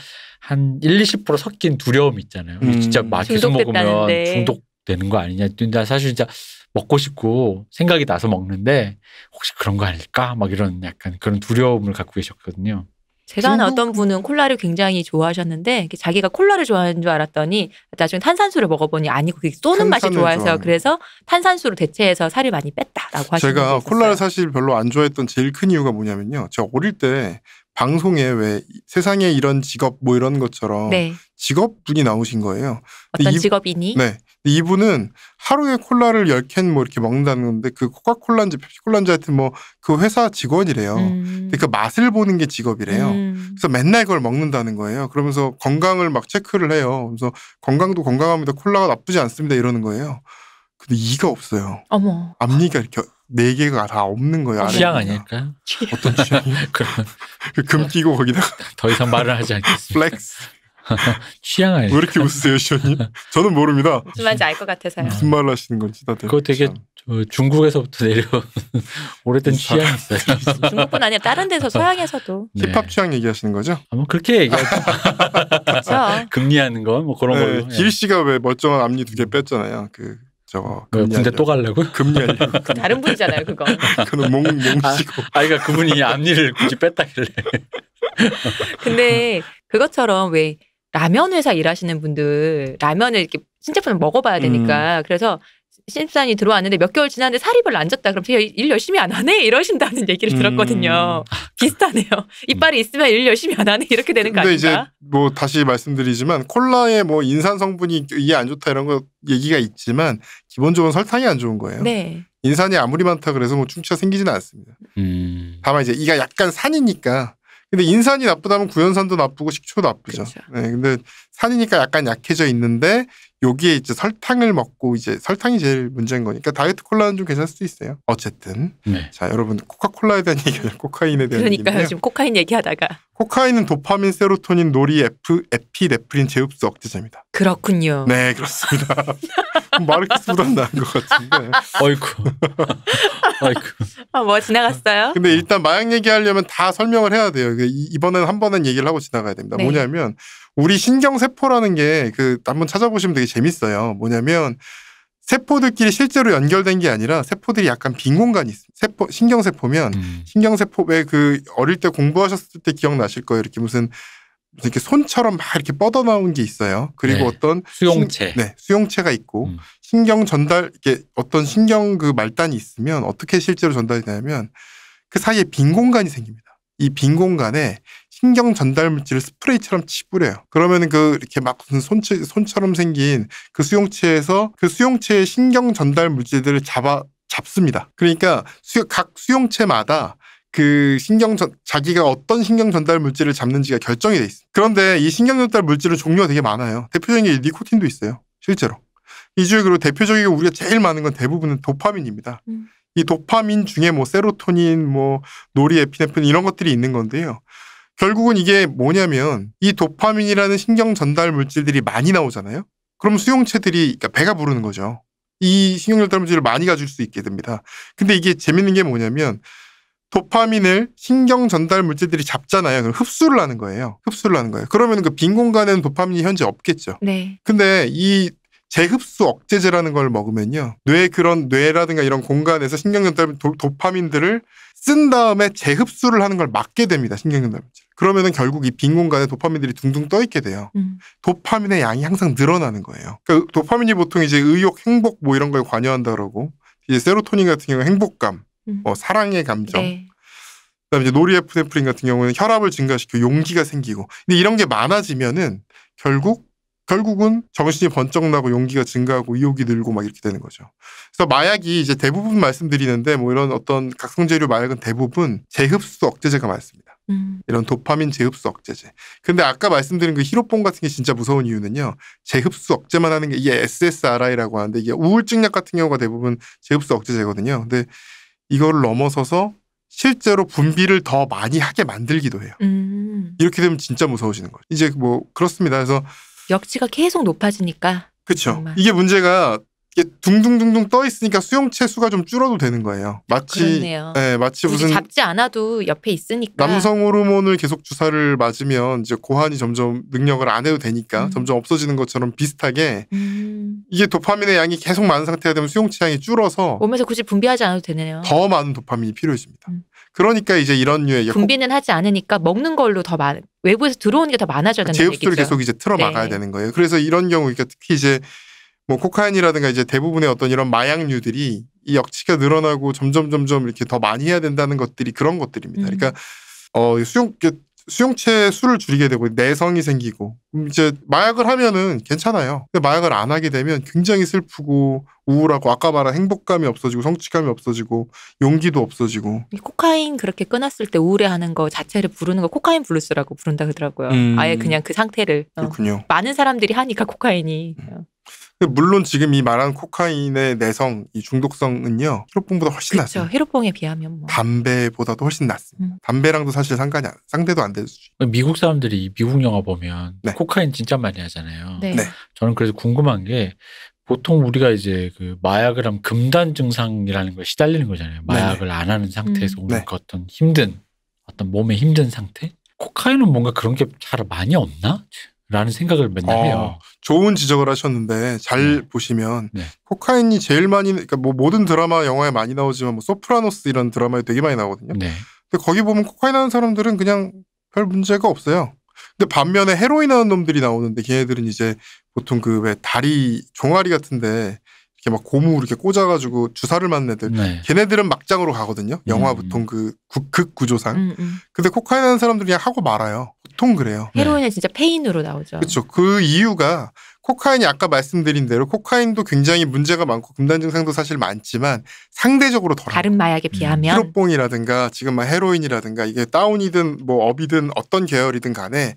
한 1, 20% 섞인 두려움이 있잖아요. 음. 진짜 막 계속 먹으면. 중독되는 거 아니냐. 나 사실 진짜 먹고 싶고 생각이 나서 먹는데 혹시 그런 거 아닐까? 막 이런 약간 그런 두려움을 갖고 계셨거든요. 제가 아는 어떤 분은 콜라를 굉장히 좋아하셨는데 자기가 콜라를 좋아하는 줄 알았더니 나중에 탄산수를 먹어보니 아니고 그게 쏘는 맛이 좋아해서 좋아하는 그래서 탄산수로 대체해서 살을 많이 뺐다라고 하시는 제가. 콜라를 사실 별로 안 좋아했던 제일 큰 이유가 뭐냐면요. 제가 어릴 때 방송에 왜 세상에 이런 직업 뭐 이런 것처럼 네 직업분이 나오신 거예요. 어떤 이- 직업이니 네. 이분은 하루에 콜라를 10캔 뭐 이렇게 먹는다는 건데 그 코카콜라인지 펩시콜라인지 하여튼 뭐 그 회사 직원이래요. 음. 그 맛을 보는 게 직업이래요. 음. 그래서 맨날 그걸 먹는다는 거예요. 그러면서 건강을 막 체크를 해요. 그래서 건강도 건강합니다. 콜라가 나쁘지 않습니다. 이러는 거예요. 근데 이가 없어요. 어머 앞니가 이렇게 네 개가 다 없는 거예요. 취향. 아닐까? 어떤 취향이? 그러면 금 끼고 거기다가 더 이상 말을 하지 않겠습니다. flex. 취향 왜 아닐까? 이렇게 웃으세요, 시원님? 저는 모릅니다. 무슨 말인지 알 것 같아서요. 무슨 말을 하시는 건지 다들. 그거 되게 중국에서부터 내려온 오래된 취향이 있어요. 중국뿐 아니라 다른 데서 서양에서도 네. 힙합 취향 얘기하시는 거죠? 아마 그렇게 얘기하죠. 그렇죠. 금리하는 거뭐 그런 걸로. 네, 길 씨가 왜 멀쩡한 앞니 두 개 뺐잖아요. 그 저거 왜 군대 또 가려고? 금리하려고. 다른 분이잖아요, 그거. 그는 몽 몽시고. 아, 그러니까 그분이 앞니를 굳이 뺐다길래. 근데 그것처럼 왜 라면 회사 일하시는 분들 라면을 이렇게 신제품을 먹어봐야 되니까 그래서 신입사원이 들어왔는데 몇 개월 지났는데 살이 별로 안 쪘다. 그럼 제가 일 열심히 안 하네 이러신다는 얘기를 음. 들었거든요. 비슷하네요. 이빨이 있으면 일 열심히 안 하네 이렇게 되는 거 근데 아닌가? 이제 뭐 다시 말씀드리지만 콜라에 뭐 인산 성분이 이게 안 좋다 이런 거 얘기가 있지만 기본적으로 설탕이 안 좋은 거예요. 네. 인산이 아무리 많다 그래서 뭐 충치가 생기지는 않습니다. 음. 다만 이제 이가 약간 산이니까 근데 인산이 나쁘다면 구연산도 나쁘고 식초도 나쁘죠. 그렇죠. 네, 근데 산이니까 약간 약해져 있는데 여기에 이제 설탕을 먹고 이제 설탕이 제일 문제인 거니까 다이어트 콜라는 좀 괜찮을 수도 있어요. 어쨌든 네. 자 여러분 코카콜라에 대한 얘기 아니라 코카인에 대한 그러니까요. 얘기인데요. 지금 코카인 얘기하다가 코카인은 도파민, 세로토닌, 노르, 에프, 에피네프린 재흡수 억제제입니다. 그렇군요. 네 그렇습니다. 마르크스보다 나은 것 같은데. 어이쿠. 어이쿠. 아, 뭐 지나갔어요? 근데 일단 마약 얘기하려면 다 설명을 해야 돼요. 그 이- 이번엔 한 번은 얘기를 하고 지나가야 됩니다. 네. 뭐냐면 우리 신경 세포라는 게 그 한번 찾아보시면 되게 재밌어요. 뭐냐면 세포들끼리 실제로 연결된 게 아니라 세포들이 약간 빈 공간이 있어요. 세포 신경 세포면 음. 신경 세포 왜그 어릴 때 공부하셨을 때 기억나실 거예요. 이렇게 무슨 무슨 이렇게 손처럼 막 이렇게 뻗어 나온 게 있어요. 그리고 네. 어떤 수용체. 신- 네, 수용체가 있고 음. 신경 전달 이게 어떤 신경 그 말단이 있으면 어떻게 실제로 전달이 되냐면 그 사이에 빈 공간이 생깁니다. 이 빈 공간에 신경 전달 물질을 스프레이처럼 치부려요. 그러면은 그 이렇게 막 무슨 손체 손처럼 생긴 그 수용체에서 그 수용체의 신경 전달 물질들을 잡아 잡습니다. 그러니까 수, 각 수용체마다 그 신경 전 자기가 어떤 신경 전달 물질을 잡는지가 결정이 돼 있어요. 그런데 이 신경 전달 물질은 종류가 되게 많아요. 대표적인 게 니코틴도 있어요. 실제로. 이 중에 그리고 대표적이고 우리가 제일 많은 건 대부분은 도파민입니다. 음. 이 도파민 중에 뭐 세로토닌, 뭐 노리에피네프린 이런 것들이 있는 건데요. 결국은 이게 뭐냐면 이 도파민이라는 신경 전달 물질들이 많이 나오잖아요. 그럼 수용체들이 그러니까 배가 부르는 거죠. 이 신경 전달 물질을 많이 가질 수 있게 됩니다. 근데 이게 재밌는 게 뭐냐면 도파민을 신경 전달 물질들이 잡잖아요. 그럼 흡수를 하는 거예요. 흡수를 하는 거예요. 그러면 그 빈 공간에는 도파민이 현재 없겠죠. 네. 근데 이 재흡수 억제제라는 걸 먹으면요. 뇌 그런 뇌라든가 이런 공간에서 신경전달 도- 도파민들을 쓴 다음에 재흡수를 하는 걸 막게 됩니다. 신경전달 물질. 그러면은 결국 이 빈 공간에 도파민들이 둥둥 떠 있게 돼요. 음. 도파민의 양이 항상 늘어나는 거예요. 그러니까 도파민이 보통 이제 의욕, 행복 뭐 이런 거에 관여한다 그러고 이제 세로토닌 같은 경우는 행복감, 음. 뭐 사랑의 감정, 네. 그다음에 이제 노리에프네프린 같은 경우는 혈압을 증가시키고 용기가 생기고 근데 이런 게 많아지면은 결국 결국은 정신이 번쩍 나고 용기가 증가하고 의욕이 늘고 막 이렇게 되는 거죠. 그래서 마약이 이제 대부분 말씀드리는데 뭐 이런 어떤 각성제류 마약은 대부분 재흡수 억제제가 많습니다. 음. 이런 도파민 재흡수 억제제. 근데 아까 말씀드린 그 히로뽕 같은 게 진짜 무서운 이유는요. 재흡수 억제만 하는 게 이게 SSRI라고 하는데 이게 우울증약 같은 경우가 대부분 재흡수 억제제거든요. 근데 이거를 넘어서서 실제로 분비를 더 많이 하게 만들기도 해요. 음. 이렇게 되면 진짜 무서워지는 거죠. 이제 뭐 그렇습니다. 그래서 역치가 계속 높아지니까 그렇죠. 이게 문제가 이게 둥둥둥둥 떠 있으니까 수용체 수가 좀 줄어도 되는 거예요. 마치 그렇네요. 예, 마치 무슨 잡지 않아도 옆에 있으니까 남성 호르몬을 계속 주사를 맞으면 이제 고환이 점점 능력을 안 해도 되니까 음. 점점 없어지는 것처럼 비슷하게 음. 이게 도파민의 양이 계속 많은 상태가 되면 수용체 양이 줄어서 몸에서 굳이 분비하지 않아도 되네요. 더 많은 도파민이 필요해집니다. 음. 그러니까 이제 이런 류의 약- 분비는 하지 않으니까 먹는 걸로 더 많, 외부에서 들어오는 게 더 많아져야 된다는 제흡수를 얘기죠. 계속 이제 틀어 막아야 네. 되는 거예요. 그래서 이런 경우 그러니까 특히 이제 뭐 코카인이라든가 이제 대부분의 어떤 이런 마약류들이 이 역치가 늘어나고 점점 점점 이렇게 더 많이 해야 된다는 것들이 그런 것들입니다. 음. 그러니까 어 수용 수용체 수를 줄이게 되고 내성이 생기고 음, 이제 마약을 하면은 괜찮아요. 근데 마약을 안 하게 되면 굉장히 슬프고 우울하고 아까 말한 행복감이 없어지고 성취감이 없어지고 용기도 없어지고 이 코카인 그렇게 끊었을 때 우울해하는 거 자체를 부르는 거 코카인 블루스라고 부른다 그러더라고요. 음. 아예 그냥 그 상태를 어. 그렇군요. 많은 사람들이 하니까 코카인이 어. 물론 지금 이 말한 코카인의 내성, 이 중독성은요 히로뽕보다 훨씬. 낮습니다. 히로뽕에 비하면 뭐 담배보다도 훨씬 낮습니다. 음. 담배랑도 사실 상관이 안, 상대도 안 되는 수준. 미국 사람들이 미국 영화 보면 네. 코카인 진짜 많이 하잖아요. 네. 네. 저는 그래서 궁금한 게 보통 우리가 이제 그 마약을 하면 금단 증상이라는 걸 시달리는 거잖아요. 마약을 안 하는 상태에서 음. 오는 네. 그 어떤 힘든 어떤 몸의 힘든 상태. 코카인은 뭔가 그런 게 잘 많이 없나? 라는 생각을 맨날 어, 해요. 좋은 지적을 하셨는데 잘 네. 보시면 네. 코카인이 제일 많이 그러니까 뭐 모든 드라마 영화에 많이 나오지만 뭐 소프라노스 이런 드라마에 되게 많이 나오거든요. 네. 근데 거기 보면 코카인 하는 사람들은 그냥 별 문제가 없어요. 근데 반면에 헤로인 하는 놈들이 나오는데 걔네들은 이제 보통 그 왜 다리 종아리 같은데 이렇게 막 고무 이렇게 꽂아가지고 주사를 맞는 애들 네. 걔네들은 막장으로 가거든요. 영화 음. 보통 그 구- 극구조상. 음, 음. 근데 코카인 하는 사람들이 그냥 하고 말아요. 보통 그래요. 네. 헤로인은 진짜 페인으로 나오죠. 그렇죠. 그 이유가 코카인이 아까 말씀드린 대로 코카인도 굉장히 문제가 많고 금단 증상도 사실 많지만 상대적으로 덜 다른 마약에 비하면 히로뽕이라든가 지금 막 헤로인이라든가 이게 다운이든 뭐 업이든 어떤 계열이든 간에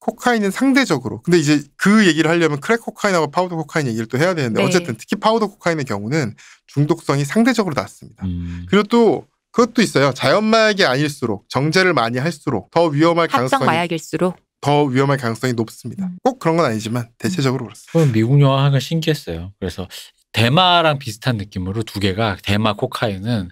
코카인은 상대적으로 근데 이제 그 얘기를 하려면 crack 코카인하고 파우더 코카인 얘기를 또 해야 되는데 네. 어쨌든 특히 파우더 코카인의 경우는 중독성이 상대적으로 낮습니다. 음. 그리고 또 그것도 있어요. 자연 마약이 아닐수록 정제를 많이 할수록 더 위험할 가능성이 마약일수록 더 위험할 가능성이 높습니다. 음. 꼭 그런 건 아니지만 대체적으로 그렇습니다. 그건 미국 영화 하가 신기했어요. 그래서 대마랑 비슷한 느낌으로 두 개가 대마 코카인은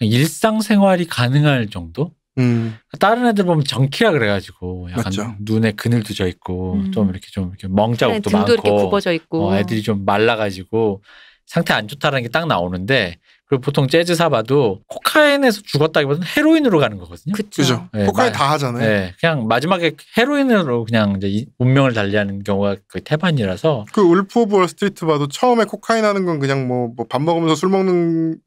일상생활이 가능할 정도? 음, 다른 애들 보면 junkie라 그래가지고 약간 맞죠. 눈에 그늘도 져 있고 음. 좀 이렇게 좀 이렇게 멍자국도 많고 이렇게 굽어져 있고 어, 애들이 좀 말라가지고 상태 안 좋다라는 게 딱 나오는데 그리고 보통 재즈 사 봐도 코카인에서 죽었다기보다는 헤로인으로 가는 거거든요. 그쵸. 그죠. 네, 코카인 마- 다 하잖아요. 네, 그냥 마지막에 헤로인으로 그냥 이제 이- 운명을 달리하는 경우가 거의 태반이라서 그 Wolf of Wall Street 봐도 처음에 코카인 하는 건 그냥 뭐 밥 먹으면서 술 먹는 왜그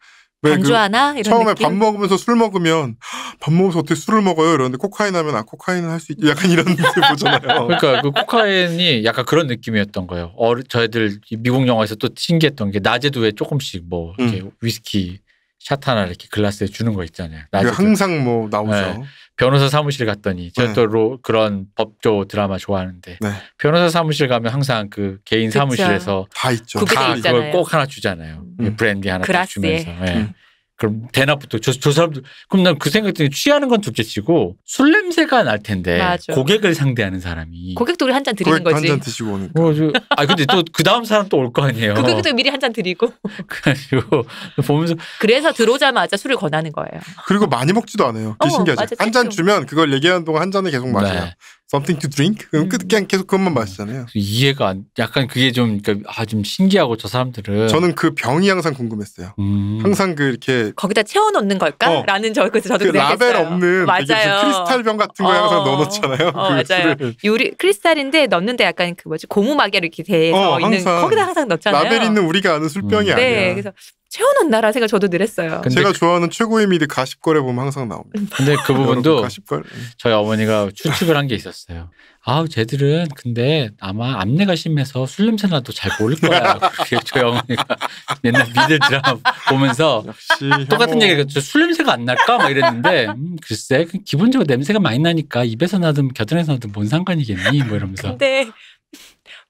반주하나 이런 처음에 느낌. 밥 먹으면서 술 먹으면 밥 먹으면서 어떻게 술을 먹어요? 이러는데 코카인 하면 아 코카인은 할 수 있지 약간 이런 데 보잖아요. 그러니까 그 코카인이 약간 그런 느낌이었던 거예요. 어르, 저희들 이 미국 영화에서 또 신기했던 게 낮에도 왜 조금씩 뭐 이렇게 위스키 샷 하나 이렇게 글라스에 주는 거 있잖아요. 그 낮에도 항상 뭐 나오죠. 네. 변호사 사무실 갔더니 제가 네. 그런 법조 드라마 좋아하는데 네. 변호사 사무실 가면 항상 그 개인 그쵸. 사무실에서 다 있죠. 다 있잖아요. 그걸 꼭 하나 주잖아요. 음. 브랜디 하나 딱. 주면서. 예. 음. 그럼 대낮부터 저, 저 사람들 그럼 난 그 생각들이 취하는 건 둘째치고 술 냄새가 날 텐데 맞아. 고객을 상대하는 사람이 고객도 우리 한 잔 드리는 거지. 한 잔 드시고 오니까. 어, 저, 아 근데 또 그 다음 사람 또 올 거 아니에요. 그 고객도 미리 한 잔 드리고 그래가지고 보면서 그래서 들어오자마자 술을 권하는 거예요. 그리고 많이 먹지도 않아요. 그게 어머, 신기하죠. 한 잔. 주면 그걸 얘기하는 동안 한 잔을 계속 마셔요. 네. Something to drink? 그럼 끝 음. 그냥 계속 그것만 마시잖아요. 이해가 안, 약간 그게 좀 그러니까 아, 좀 신기하고 저 사람들은 저는 그 병이 항상 궁금했어요. 음, 항상 그 이렇게 거기다 채워놓는 걸까? 어. 라는 저 그래서 저도 그 그. 라벨 없는 되게 무슨 맞아요. 크리스탈 병 같은 거 항상 어. 넣어놓잖아요. 어, 그 맞아요. 술을. 유리 크리스탈인데 넣는데 약간 그 뭐지 고무 마개로 이렇게 대서 어, 있는 항상 거기다 항상 넣잖아요. 라벨 있는 우리가 아는 술병이 음. 아니야. 네, 그래서 채워놓나라 생각 저도 늘 했어요. 근데 제가 그- 좋아하는 최고의 미드 가십걸에 보면 항상 나옵니다. 근데 그 부분도 가십걸. 저희 어머니가 추측을 한 게 있었어요. 아우 쟤들은 근데 아마 암내가 심해서 술 냄새 나도 잘 모를 거야. 저희 어머니가 옛날 미드 드라마 보면서 역시 똑같은. 얘기가 술 냄새가 안 날까? 막 이랬는데 음, 글쎄 그 기본적으로 냄새가 많이 나니까 입에서 나든 겨드랑이에서 나든 뭔 상관이겠니? 뭐 이러면서 근데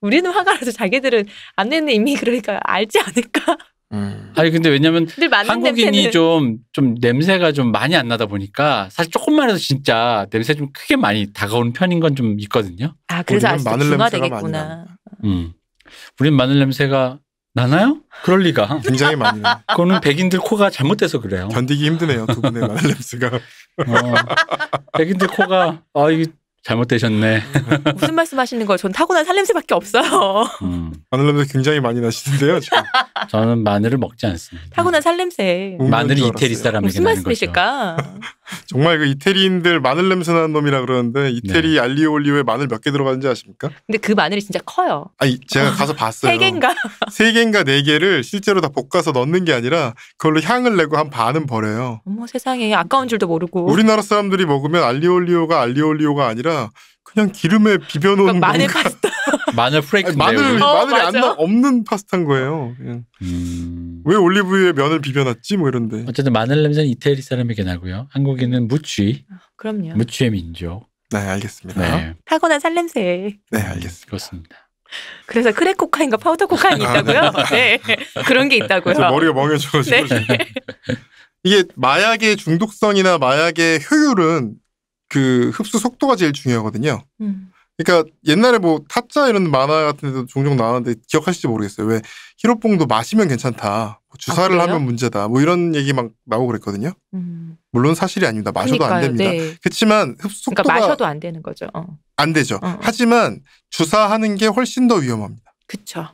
우리는 화가 나서 자기들은 안 내는 이미 그러니까 알지 않을까? 음. 아니 근데 왜냐면 한국인이 냄새는 좀, 좀 냄새가 좀 많이 안 나다 보니까 사실 조금만 해도 진짜 냄새 좀 크게 많이 다가오는 편인 건 좀 있거든요. 아 그래서 우리는 아직도 마늘 냄새가 중화되겠구나. 음. 우린 마늘 냄새가 나나요? 그럴 리가. 굉장히 많이 나요. 그거는 백인들 코가 잘못돼서 그래요. 견디기 힘드네요 두 분의 마늘 냄새가. 어, 백인들 코가 아 이게 잘못되셨네. 무슨 말씀하시는 거예요? 전 타고난 살냄새밖에 없어요. 음. 마늘 냄새 굉장히 많이 나시는데요. 지금. 저는 마늘을 먹지 않습니다. 타고난 살냄새. 음. 마늘이 줄 이태리. 사람에게 무슨 나는 거죠. 말씀이실까? 정말 그 이태리인들 마늘 냄새 나는 놈이라 그러는데 이태리 네. 알리오 올리오에 마늘 몇 개 들어가는지 아십니까? 근데 그 마늘이 진짜 커요. 아니 제가 가서 봤어요. 세 개인가? 세 개인가 네 개를 실제로 다 볶아서 넣는 게 아니라 그걸로 향을 내고 한 반은 버려요. 어머 세상에 아까운 줄도 모르고. 우리나라 사람들이 먹으면 알리올리오가 알리올리오가 아니라 그냥 기름에 비벼놓은 막 마늘 파스타. 마늘 아니, 프레이크인데 마늘. 어, 마늘이 안 맞아. 나, 없는 파스타인 거예요. 그냥 음. 왜 올리브유에 면을 비벼놨지 뭐 이런데 어쨌든 마늘 냄새는 이태리 사람에게 나고요. 한국인은 무취, 그럼요. 무취의 민족. 네 알겠습니다. 네, 타고난 살냄새. 네 알겠습니다. 그렇습니다. 그래서 crack 코카인과 파우더 코카인이 있다고요? 네. 그런 게 있다고요. 저 머리가 멍해져가지고 네. 이게 마약의 중독성이나 마약의 효율은 그 흡수 속도가 제일 중요하거든요. 음. 그러니까 옛날에 뭐 타짜 이런 만화 같은 데도 종종 나왔는데 기억하실지 모르겠어요. 왜 히로뽕도 마시면 괜찮다. 뭐 주사를 아? 하면 문제다. 뭐 이런 얘기 막 나오고 그랬거든요. 음. 물론 사실이 아닙니다. 마셔도 안 그러니까요. 됩니다. 네. 그렇지만 흡수 속도가 그러니까 마셔도 안 되는 거죠. 어. 안 되죠. 어, 어. 하지만 주사하는 게 훨씬 더 위험합니다. 그쵸.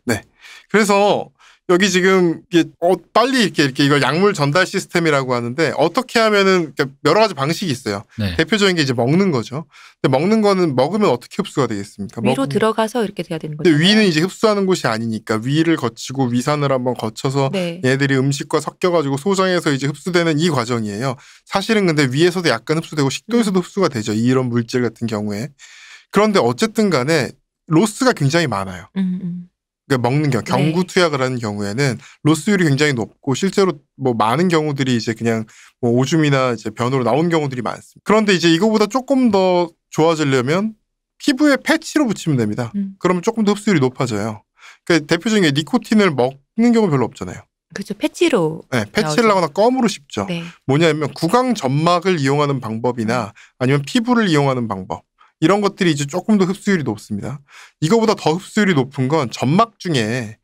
그래서 여기 지금 이게 어, 빨리 이렇게 이렇게 이걸 약물 전달 시스템이라고 하는데 어떻게 하면은 여러 가지 방식이 있어요. 네. 대표적인 게 이제 먹는 거죠. 근데 먹는 거는 먹으면 어떻게 흡수가 되겠습니까? 위로 먹- 들어가서 이렇게 돼야 되는 거죠. 근데 위는 이제 흡수하는 곳이 아니니까 위를 거치고 위산을 한번 거쳐서 네. 얘들이 음식과 섞여가지고 소장해서 이제 흡수되는 이 과정이에요. 사실은 근데 위에서도 약간 흡수되고 식도에서도 흡수가 되죠. 이런 물질 같은 경우에. 그런데 어쨌든 간에 로스가 굉장히 많아요. 음, 음. 그러니까 먹는 경우, 경구 네. 투약을 하는 경우에는 로스율이 굉장히 높고 실제로 뭐 많은 경우들이 이제 그냥 뭐 오줌이나 이제 변으로 나온 경우들이 많습니다. 그런데 이제 이거보다 조금 더 좋아지려면 피부에 패치로 붙이면 됩니다. 음. 그러면 조금 더 흡수율이 높아져요. 그러니까 대표적인 게 니코틴을 먹는 경우 별로 없잖아요. 그죠. 패치로. 네, 패치를. 하거나 껌으로 씹죠. 네. 뭐냐면 구강 점막을 이용하는 방법이나 아니면 피부를 이용하는 방법 이런 것들이 이제 조금 더 흡수율이 높습니다. 이거보다 더 흡수율이 높은 건 점막 중에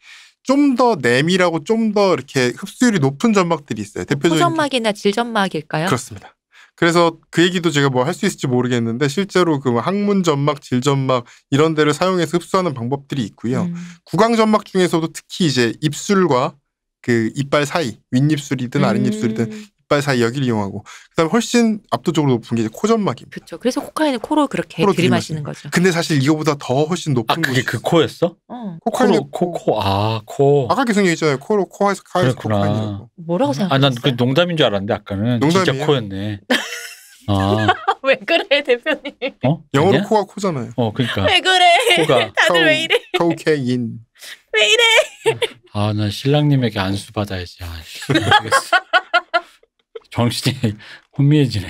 좀 더 내밀하고 좀 더 이렇게 흡수율이 높은 점막들이 있어요. 대표적인 게- 포점막이나 질점막일까요? 그렇습니다. 그래서 그 얘기도 제가 뭐 할 수 있을지 모르겠는데 실제로 그 항문 점막, 질 점막 이런 데를 사용해서 흡수하는 방법들이 있고요. 음. 구강 점막 중에서도 특히 이제 입술과 그 이빨 사이, 윗입술이든 아랫입술이든 음. 이빨 사이 여기를 이용하고 그다음에 훨씬 압도적으로 높은 게 이제 코 점막입니다. 그렇죠. 그래서 코카인을 코로 그렇게 코로 들이마시는 거죠. 근데 사실 이거보다 더 훨씬 높은 아 그게 곳이 그 코였어? 어. 코카인이 코로 코코 아 코. 아까 계속 얘기했잖아요. 코로 코에서 카에서. 코카인이라고. 뭐라고 아 생각하셨어요? 난그 농담인 줄 알았는데 아까는 진짜 농담이에요. 코였네. 아 왜 그래 대표님? 어? 영어로 아니야? 코가 코잖아요. 어 그러니까 왜 그래? 코가 다들 왜 이래? 코케인. 왜 이래? 아나 신랑님에게 안수 받아야지. 아, 씨, 모르겠어. 정신이 혼미해지네.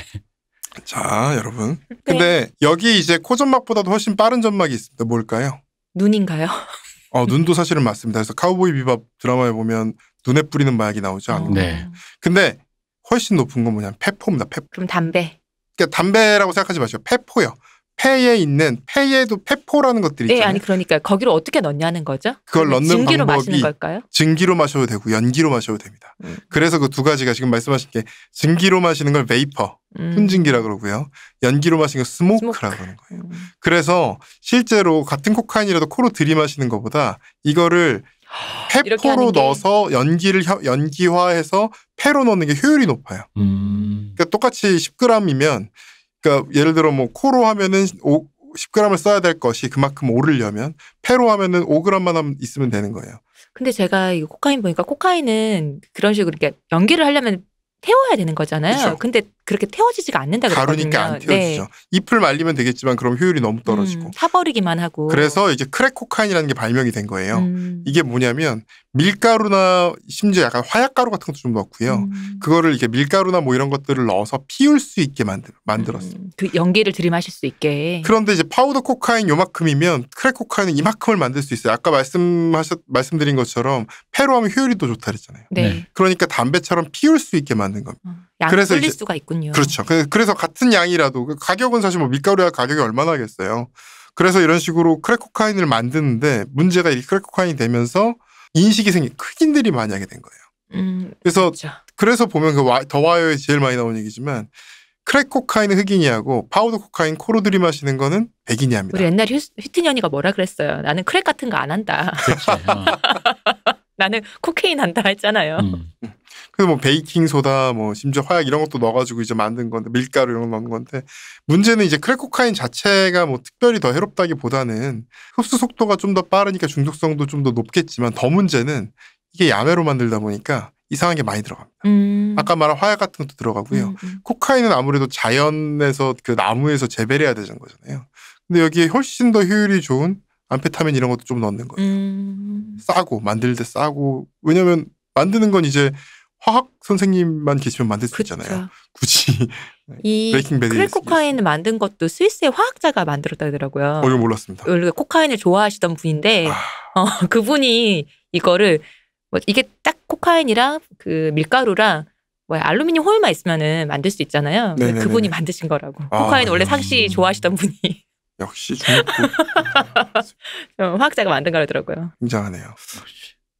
자, 여러분. 근데 여기 이제 코 점막보다도 훨씬 빠른 점막이 있습니다. 뭘까요? 눈인가요? 어, 눈도 사실은 맞습니다. 그래서 카우보이 비밥 드라마에 보면 눈에 뿌리는 마약이 나오죠. 어. 네. 근데 훨씬 높은 건 뭐냐면 폐포입니다. 폐포. 그럼 담배. 그러니까 담배라고 생각하지 마시고 폐포요. 폐에 있는 폐에도 폐포라는 것들이 네, 있잖아요. 아니 그러니까 거기로 어떻게 넣냐는 거죠? 그걸 넣는 증기로 방법이 마시는 걸까요? 증기로 마셔도 되고 연기로 마셔도 됩니다. 음. 그래서 그 두 가지가 지금 말씀하신 게 증기로 마시는 걸 vapor, 음. 훈증기라 그러고요. 연기로 마시는 걸 smoke라 smoke. 그러는 거예요. 음. 그래서 실제로 같은 코카인이라도 코로 들이마시는 것보다 이거를 게- 넣어서 연기를 혀- 연기화해서 폐로 넣는 게 효율이 높아요. 음. 그러니까 똑같이 10g이면 그러니까 예를 들어 뭐 코로 하면은 10g을 써야 될 것이 그만큼 오르려면 폐로 하면은 5g만 하면 있으면 되는 거예요. 근데 제가 이 코카인 보니까 코카인은 그런 식으로 이렇게 연기를 하려면 태워야 되는 거잖아요. 그쵸. 근데 그렇게 태워지지가 않는다 그러거든요. 가루니까 안 태워지죠. 잎을 말리면 되겠지만 그럼 효율이 너무 떨어지고. 음, 타버리기만 하고. 그래서 이제 crack 코카인이라는 게 발명이 된 거예요. 음. 이게 뭐냐면 밀가루나 심지어 약간 화약가루 같은 것도 좀 넣고요. 음. 그거를 이렇게 밀가루나 뭐 이런 것들을 넣어서 피울 수 있게 만들, 만들었어요. 음, 그 연기를 들이마실 수 있게. 그런데 이제 파우더 코카인 요만큼이면 crack 코카인은 이만큼을 만들 수 있어요. 아까 말씀하셨 말씀드린 것처럼 폐로 하면 효율이 더 좋다 그랬잖아요. 네. 네. 그러니까 담배처럼 피울 수 있게 만든 겁니다. 어, 양이 그래서 이제- 수가 있군요. 그렇죠. 그- 그래서 같은 양이라도 그 가격은 사실 뭐 밀가루야 가격이 얼마나 하겠어요. 그래서 이런 식으로 crack 코카인을 만드는데 문제가 이 crack 코카인이 되면서 인식이 생긴 흑인들이 많이 하게 된 거예요. 음, 그래서 그렇죠. 그래서 보면 그 와- 더 와이어에 제일 많이 나오는 얘기지만 crack 코카인은 흑인이 하고 파우더 코카인 코로 들이 마시는 거는 백인이 합니다. 우리 휘트니 언니가 뭐라 그랬어요. 나는 crack 같은 거 안 한다. 그렇지. 어. 나는 cocaine 한다 했잖아요. 음. 그래서 뭐 베이킹 소다 뭐 심지어 화약 이런 것도 넣어가지고 이제 만든 건데 밀가루 이런 거 넣는 건데 문제는 이제 crack 코카인 자체가 뭐 특별히 더 해롭다기보다는 흡수 속도가 좀 더 빠르니까 중독성도 좀 더 높겠지만 더 문제는 이게 야매로 만들다 보니까 이상한 게 많이 들어갑니다. 음. 아까 말한 화약 같은 것도 들어가고요. 음, 음. 코카인은 아무래도 자연에서 그 나무에서 재배를 해야 되는 거잖아요. 근데 여기에 훨씬 더 효율이 좋은 암페타민 이런 것도 좀 넣는 거예요. 음. 싸고 만들 때 싸고 왜냐면 만드는 건 이제 화학 선생님만 계시면 만들 수 있잖아요. 그렇죠. 굳이 이 브레이킹 배드에 crack 코카인을 만든 것도 스위스의 화학자가 만들었다 하더라고요. 어, 이거 몰랐습니다. 원래 코카인을 좋아하시던 분인데 아, 어, 그분이 이거를 뭐 이게 딱 코카인이랑 그 밀가루랑 뭐야 알루미늄 호일만 있으면은 만들 수 있잖아요. 그분이 만드신 거라고. 아, 코카인 원래 음. 상시 좋아하시던 분이 역시 중국도 어, 화학자가 만든 거라더라고요. 굉장하네요.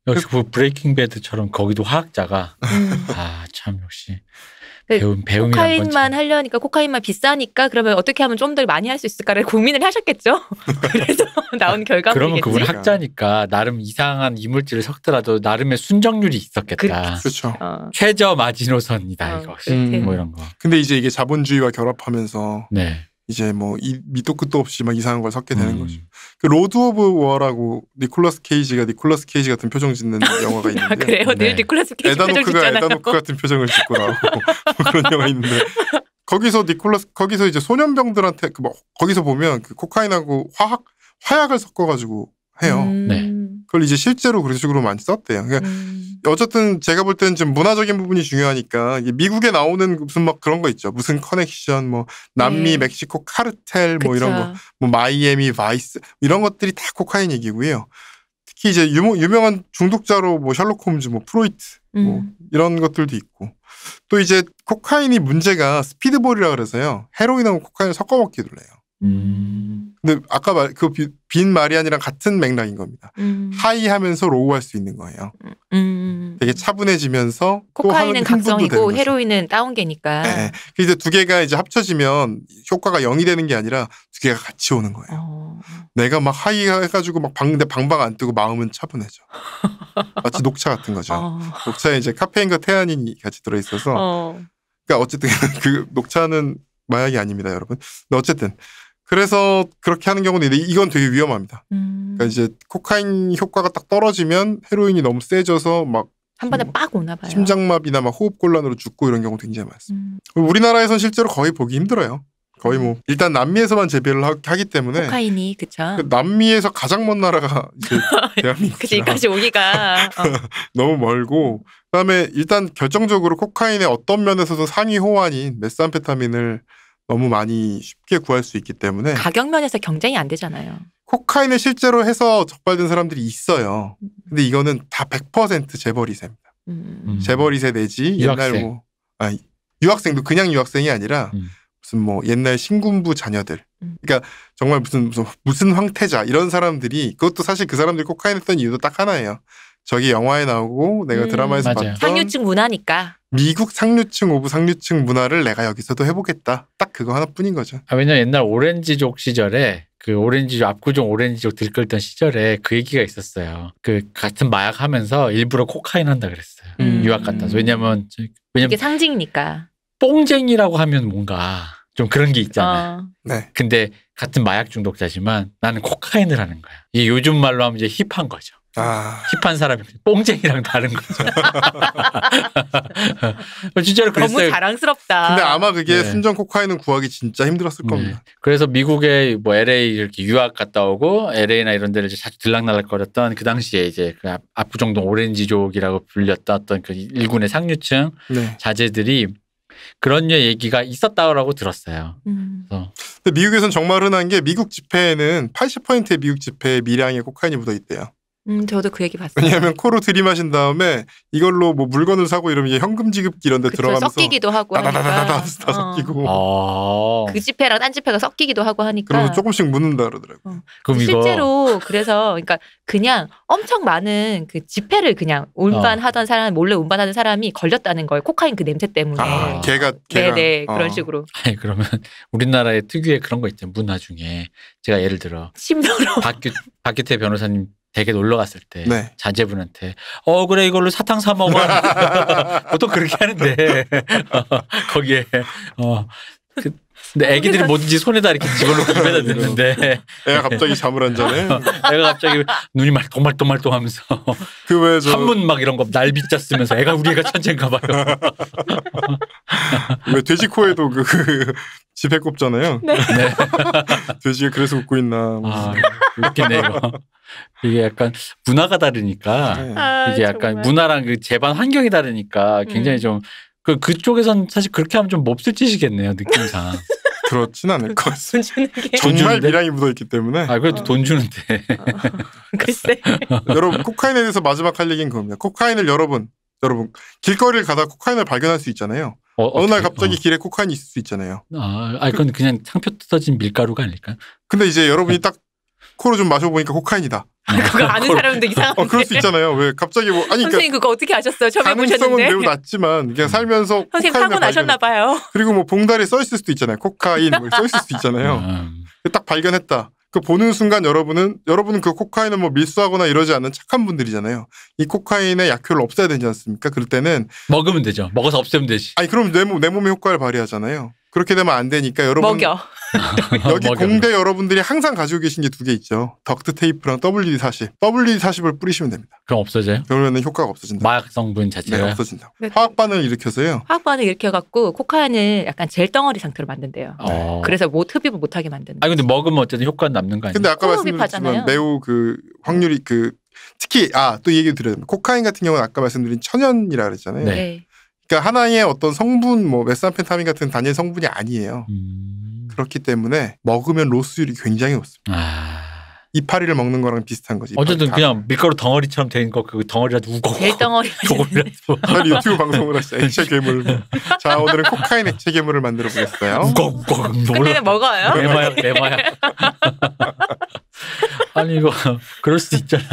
역시. 그 브레이킹 배드처럼 거기도 화학자가 음. 아참 역시 네, 배움 배움이란 코카인만 건 하려니까 코카인만 비싸니까 그러면 어떻게 하면 좀 더 많이 할 수 있을까를 고민을 하셨겠죠. 그래서 나온 결과물이겠지. 그러면 그분 그러니까. 학자니까 나름 이상한 이물질을 섞더라도 나름의 순정률이 있었겠다. 그렇죠. 어, 최저 마지노선이다 어, 이것이 그렇대. 뭐 이런 거. 근데 이제 이게 자본주의와 결합하면서 네. 이제 뭐 이 밑도 끝도 없이 막 이상한 걸 섞게 되는 음. 거죠. 그 로드 오브 워라고 니콜라스 케이지가 니콜라스 케이지 같은 표정 짓는 영화가 아, 있는데 그래요? 늘 네. 니콜라스 케이지 표정 에단 호크가 짓잖아요. 에단 호크 같은 표정을 짓고 나오고 그런 영화 있는데 거기서 니콜라스 거기서 이제 소년병들한테 그 뭐 거기서 보면 그 코카인하고 화학 화약을 섞어가지고 해요. 음, 네. 그걸 이제 실제로 그런 식으로 많이 썼대요. 그러니까 음. 어쨌든 제가 볼 때는 좀 문화적인 부분이 중요하니까 미국에 나오는 무슨 막 그런 거 있죠. 무슨 connection, 뭐 남미, 네. 멕시코 카르텔, 뭐 이런 거, 그쵸. 뭐 마이애미 바이스 이런 것들이 다 코카인 얘기고요. 특히 이제 유명, 유명한 중독자로 뭐 셜록 홈즈, 뭐 프로이트 뭐 음. 이런 것들도 있고 또 이제 코카인이 문제가 speedball이라 그래서요. 헤로인하고 코카인을 섞어 먹기도 해요. 음. 근데 아까 말 그 빈 마리아니랑 같은 맥락인 겁니다. 음. high하면서 low할 수 있는 거예요. 음. 되게 차분해지면서 또 코카인은 각성이고. 헤로인은 다운계니까. 네. 그 이제 두 개가 이제 합쳐지면 효과가 0이 되는 게 아니라 두 개가 같이 오는 거예요. 어. 내가 막 high 해가지고 막 방대 방방 안 뜨고 마음은 차분해져. 마치 녹차 같은 거죠. 어. 녹차에 이제 카페인과 태아닌이 같이 들어있어서 어. 그러니까 어쨌든 그 녹차는 마약이 아닙니다, 여러분. 근데 어쨌든 그래서 그렇게 하는 경우는 있는데 이건 되게 위험합니다. 음. 그러니까 이제 코카인 효과가 딱 떨어지면 헤로인이 너무 세져서 막 한 번에 빡 오나 봐요. 심장마비나 막 호흡곤란으로 죽고 이런 경우 굉장히 많습니다. 음. 우리나라에선 실제로 거의 보기 힘들어요. 거의 뭐 일단 남미에서만 재배를 하, 기 때문에 코카인이 그쵸. 그 남미에서 가장 먼 나라가 이제 그치 대한민국이라 여기까지 오기가 어. 너무 멀고 그다음에 일단 결정적으로 코카인의 어떤 면에서도 상위 호환인 메스암페타민을 너무 많이 쉽게 구할 수 있기 때문에 가격 면에서 경쟁이 안 되잖아요. 코카인을 실제로 해서 적발된 사람들이 있어요. 근데 이거는 다 100% 재벌이세입니다. 음. 음. 재벌이세 내지 옛날 유학생. 뭐 아, 유학생도 그냥 유학생이 아니라 음. 무슨 뭐 옛날 신군부 자녀들. 음. 그러니까 정말 무슨 무슨 무슨 황태자 이런 사람들이 그것도 사실 그 사람들이 코카인 했던 이유도 딱 하나예요. 저기 영화에 나오고 내가 음. 드라마에서 맞아요. 봤던 상류층 문화니까. 미국 상류층 of 상류층 문화를 내가 여기서도 해보겠다. 딱 그거 하나뿐인 거죠. 아, 왜냐면 옛날 오렌지족 시절에 그 오렌지족 압구정 오렌지족 들끓던 시절에 그 얘기가 있었어요. 그 같은 마약 하면서 일부러 코카인 한다 그랬어요. 음. 유학 갔다 와서 왜냐면 저- 이게 왜냐면 상징이니까. 뽕쟁이라고 하면 뭔가 좀 그런 게 있잖아. 어. 네. 근데 같은 마약 중독자지만 나는 코카인을 하는 거야. 이게 요즘 말로 하면 이제 힙한 거죠. 아, 힙한 사람이 뽕쟁이랑 다른 거죠. 진짜로 너무 그랬어요. 자랑스럽다. 근데 아마 그게 네. 순정 코카인은 구하기 진짜 힘들었을 네. 겁니다. 그래서 미국에 뭐 LA 이렇게 유학 갔다 오고 LA나 이런 데를 이제 자주 들락날락거렸던 그 당시에 이제 그 압- 압구정동 오렌지족이라고 불렸던 어떤 그 일군의 상류층 네. 자제들이 그런 얘기가 있었다고 들었어요. 음. 근데 미국에선 정말 흔한 게 미국 지폐에는 80%의 미국 지폐에 미량의 코카인이 묻어 있대요. 음, 저도 그 얘기 봤어요. 왜냐하면 코로 들이마신 다음에 이걸로 뭐 물건을 사고 이러면 이게 현금 지급기 이런 데 그쵸, 들어가면서 섞이기도 하고 다다다다다. 다 어. 섞이고 아그 지폐랑 딴 지폐가 섞이기도 하고 하니까. 그러면서 조금씩 묻는다 그러더라고. 요 그럼 이거 실제로 그래서 그러니까 그냥 엄청 많은 그 지폐를 그냥 운반하던 사람 몰래 운반하는 사람이 걸렸다는 거예요. 코카인 그 냄새 때문에. 아, 걔가 걔가 네네 어. 그런 식으로 아니 그러면 우리나라의 특유의 그런 거 있잖아요. 문화 중에 제가 예를 들어 심도로 박규 박규태 변호사님 댁에 놀러 갔을 때 네. 자제분한테 어 그래 이걸로 사탕 사 먹어. 보통 그렇게 하는데. 거기에 어. 그, 근데 애기들이 뭐든지 손에다 이렇게 집어넣고 입에다 넣는데 애가 갑자기 잠을 안 자네. 애가 갑자기 눈이 말똥말똥말똥 하면서 그 왜 저 한문 막 이런 거 날비자 쓰면서 애가 우리 애가 천재인가 봐요. 왜 돼지 코에도 그, 그 지폐 꼽잖아요. 네. 네. 돼지가 그래서 웃고 있나. 아 웃기네 이거. 이게 약간 문화가 다르니까 네. 아, 이게 약간 정말. 문화랑 그 재반 환경이 다르니까 굉장히 음. 좀 그, 그쪽에선 사실 그렇게 하면 좀 몹쓸 짓이겠네요, 느낌상. 그렇진 않을 것 같습니다. 정말? 미량이 묻어있기 때문에 아, 그래도 어. 돈 주는데. 글쎄 여러분 코카인에 대해서 마지막 할 얘기는 그겁니다. 코카인을 여러분 여러분 길거리를 가다 코카인을 발견할 수 있잖아요. 어, 어느 날 어떻게- 갑자기 길에 코카인이 있을 수 있잖아요. 어. 아, 아니, 그건 그냥 상표 뜯어진 밀가루가 아닐까? 근데 이제 여러분이 딱 코로 좀 마셔보니까 코카인이다. 그거 아는 사람도 이상한데 어 그럴 수 있잖아요. 왜 갑자기 뭐 아니 그러니까 선생님 그거 어떻게 아셨어요? 처음 가능성은 해보셨는데 매우 낮지만 그냥 살면서 선생님 사고 나셨나 봐요. 그리고 뭐 봉다리에 써 있을 수도 있잖아요. 코카인 뭐 써 있을 수도 있잖아요. 음. 딱 발견했다. 그 보는 순간 여러분은 여러분은 그 코카인을 뭐 밀수하거나 이러지 않는 착한 분들이잖아요. 이 코카인의 약효를 없애야 되지 않습니까? 그럴 때는 먹으면 되죠. 먹어서 없애면 되지. 아니 그럼 내, 몸, 내 몸에 효과를 발휘하잖아요. 그렇게 되면 안 되니까 여러분 먹여. 여기 먹여. 공대 여러분들이 항상 가지고 계신 게 두 개 있죠. 덕트 테이프랑 WD40. WD40을 뿌리시면 됩니다. 그럼 없어져요? 그러면 효과가 없어진다. 마약 성분 네, 자체가. 없어진다. 네. 화학 반응을 일으켜서요. 화학 반응 이렇게 해갖고 코카인을 약간 젤 덩어리 상태로 만든대요. 어. 그래서 못 흡입을 못 하게 만드는. 아 근데 먹으면 어쨌든 효과는 남는 거 아니에요? 근데 아까 말씀드렸지만. 매우 그 확률이 그 특히 아 또 얘기 드려야 됩니다. 코카인 같은 경우는 아까 말씀드린 천연이라 그랬잖아요. 네. 네. 그러니까 하나의 어떤 성분 뭐 메산펜타민 같은 단일 성분이 아니에요. 음. 그렇기 때문에 먹으면 로스율이 굉장히 높습니다. 아. 이파리를 먹는 거랑 비슷한 거지. 어쨌든 그냥 밀가루 덩어리처럼 된 거 그 덩어리라도 우고 젤 덩어리. 조금이라도 다- 빨리 유튜브 방송을 하시죠. 액체 괴물. 자 오늘은 코카인 액체 괴물을 만들어 보겠어요. 우고 근데 먹어요? 내마약 내마약 아니 이거 그럴 수도 있잖아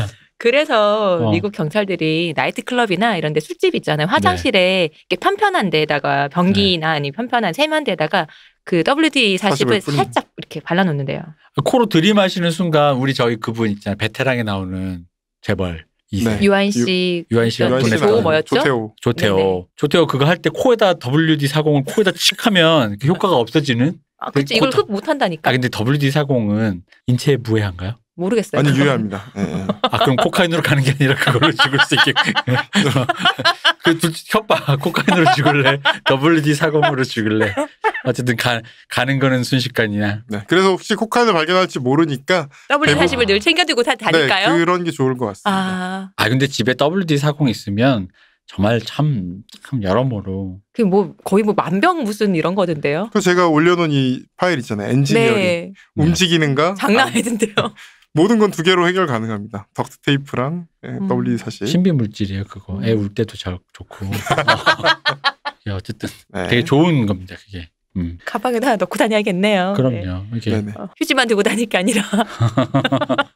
그래서 어. 미국 경찰들이 나이트 클럽이나 이런 데 술집 있잖아요. 화장실에 네. 이렇게 편편한 데다가 변기나 아니 편편한 세면대에다가 그 WD40을 40을 뿌린- 살짝 이렇게 발라놓는데요. 코로 들이마시는 순간 우리 저희 그분 있잖아요 베테랑에 나오는 재벌 네. 유한 씨, 유한 씨가 유한 분에 씨나 조 뭐였죠? 조태호. 조태호 네네. 조태호 그거 할 때 코에다 WD 40을 코에다 칙 하면 그 효과가 없어지는 아, 그치 이걸 흡 못한다니까. 아 근데 WD 40은 인체에 무해한가요? 모르겠어요. 아니 유해합니다. 예, 예. 아 그럼 코카인으로 가는 게 아니라 그걸로 죽을 수 있게 그 둘- 협박 코카인으로 죽을래 WD 40으로 죽을래 어쨌든 가, 가는 거는 순식간이야 네. 그래서 혹시 코카인을 발견할지 모르니까 WD40을 늘 챙겨두고 다 다닐까요? 네, 그런 게 좋을 것 같습니다. 아, 아 근데 집에 WD 40 있으면 정말 참, 참 여러모로 그게 뭐 거의 뭐 만병 무슨 이런 거던데요. 그 제가 올려놓은 이 파일 있잖아요. 엔지니어링 네, 움직이는가? 장난 아, 아니던데요. 모든 건 두 개로 해결 가능합니다. 덕트 테이프랑 예, 음. WD40. 신비 물질이에요 그거 애 울 때도 잘 좋고 어. 예, 어쨌든 네. 되게 좋은 겁니다 그게 음. 가방에다 하나 넣고 다녀야겠네요. 네. 그럼요 이게 네네. 어, 휴지만 들고 다닐 게 아니라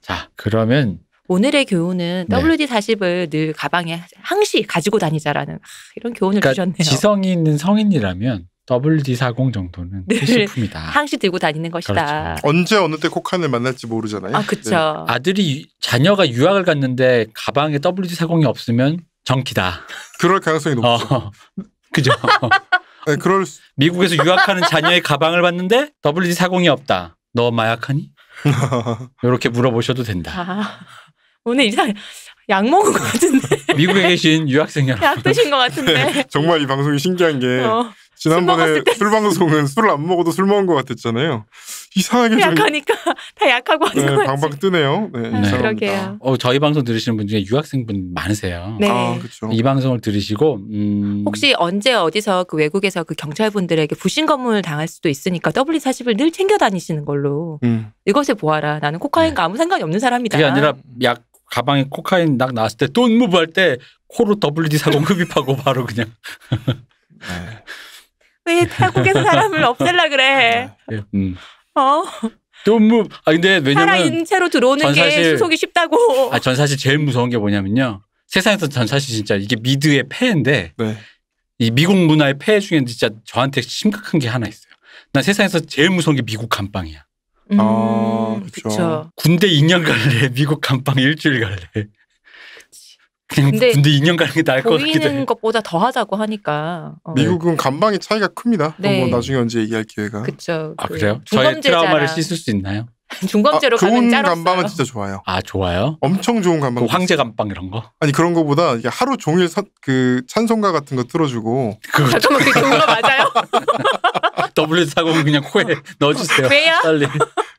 자 그러면 오늘의 교훈은 네. WD40을 늘 가방에 항시 가지고 다니자라는 아, 이런 교훈을 그러니까 주셨네요. 지성이 있는 성인이라면 WD 40 정도는 네. 필수품이다 항시 들고 다니는 것이다. 그렇죠. 언제 어느 때 코카인을 만날지 모르잖아요. 아, 그쵸. 아들이 자녀가 유학을 갔는데 가방에 WD 40이 없으면 정키다. 네. 그럴 가능성이 높죠. 어. 그죠? 네, 그럴 수... 미국에서 유학하는 자녀의 가방을 봤는데 WD 40이 없다. 너 마약하니? 이렇게 물어보셔도 된다. 아, 오늘 이상 약 먹은 것 같은데 미국에 계신 유학생 여러분. 약 드신 것 같은데. 정말 이 방송이 신기한 게 어, 지난번에. 술 방송은 술을 안 먹어도 술 먹은 것 같았잖아요. 이상하게 좀 약하니까 다 약하고 하는 네, 거지. 방방 뜨네요. 네, 아, 이상합니다. 그러게요. 어, 저희 방송 들으시는 분 중에 유학생분 많으세요. 네. 아, 그렇죠. 이 방송을 들으시고 음, 혹시 언제 어디서 그 외국에서 그 경찰분들에게 부신 검문을 당할 수도 있으니까 W40을 늘 챙겨 다니시는 걸로 음. 이것을 보아라. 나는 코카인과 아무 상관이 없는 사람이다. 그게 아니라 약 가방에 코카인 딱 나왔을 때 돈 무브 할 때 코로 WD-40 흡입하고 바로 그냥 네. 왜 타국에서 사람을 없앨라 그래? 음. 어? 돈 무브 아 근데 왜냐면 살아있는 채로 들어오는 전게 사실- 수속이 쉽다고. 아, 전 사실 제일 무서운 게 뭐냐면요. 세상에서 전 사실 진짜 이게 미드의 폐인데 네. 이 미국 문화의 폐 중에 진짜 저한테 심각한 게 하나 있어요. 난 세상에서 제일 무서운 게 미국 감방이야. 음, 아. 그쵸. 군대 2년 갈래, 미국 감방 일주일 갈래. 그냥 근데 군대 2년 가는 게 나을 것 같기도 보이는 해. 것보다 더 하자고 하니까. 어. 미국은 감방의 차이가 큽니다. 네. 뭐 나중에 언제 얘기할 기회가. 그쵸. 아그 그래요? 저의. 트라우마를 씻을 수 있나요? 중범죄로 아, 좋은 가면 짤없어요. 감방은 진짜 좋아요. 아 좋아요. 엄청 좋은 그 감방. 황제 감방 이런 거. 아니 그런 거보다 이게 하루 종일 선- 그 찬송가 같은 거 틀어주고 그 잠깐만 그게 좋은 거 맞아요? W 사고 그냥 코에 넣어주세요. 왜요? 빨리.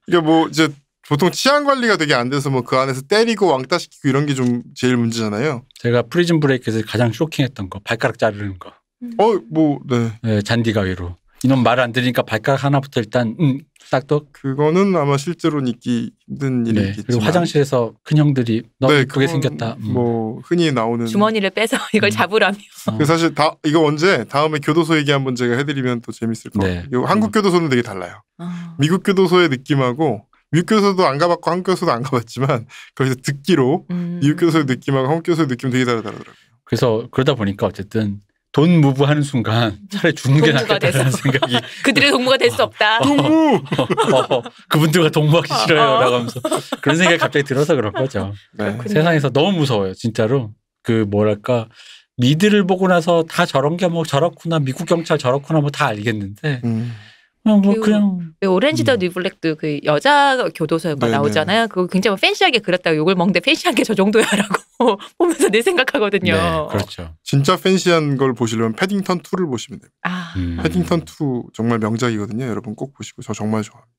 이게 뭐 이제 보통 치안 관리가 되게 안 돼서 뭐 그 안에서 때리고 왕따 시키고 이런 게 좀 제일 문제잖아요. 제가 Prison Break에서 가장 쇼킹했던 거 발가락 자르는 거. 어 뭐 네. 네, 잔디 가위로. 이놈 말 안 들으니까 발가락 하나부터 일단 음, 싹둑. 그거는 아마 실제로 있기 힘든 네. 일이겠지만. 그리고 화장실에서 큰 형들이 너 네, 그게 생겼다. 음. 뭐 흔히 나오는. 주머니를 빼서 이걸 음. 잡으라며. 어. 그 사실 다 이거 언제 다음에 교도소 얘기 한번 제가 해드리면 또 재밌을 것 네. 같아요. 이거 한국 교도소는 되게 달라요. 어. 미국 교도소의 느낌하고 미국 교도소도 안 가봤고 한국 교도소도 안 가봤지만 거기서 듣기로 음. 미국 교도소의 느낌하고 한국 교도소의 느낌 되게 다르더라고요. 그래서 그러다 보니까 어쨌든 돈 무브하는 순간 차라리 죽는 게 낫겠다는 돼서. 생각이 그들의 동무가 될 수 없다. 동무. 어, 그분들과 동무하기 어. 싫어요라고 하면서 그런 생각이 갑자기 들어서 그런 거죠. 네. 세상에서 너무 무서워요, 진짜로. 그 뭐랄까 미드를 보고 나서 다 저런 게 뭐 저렇구나 미국 경찰 저렇구나 뭐 다 알겠는데 음. 그냥 뭐 그- 그냥 왜 오렌지 더 음. 뉴블랙도 그 여자 교도소가 네네. 나오잖아요. 그거 굉장히 팬시하게 그렸다고 욕을 먹는데 팬시한 게 저 정도야라고 보면서 늘 생각하거든요. 네, 그렇죠. 진짜 팬시한 걸 보시려면 패딩턴 2를 보시면 됩니다. 아, 음. 패딩턴 2 정말 명작이거든요. 여러분 꼭 보시고 저 정말 좋아합니다.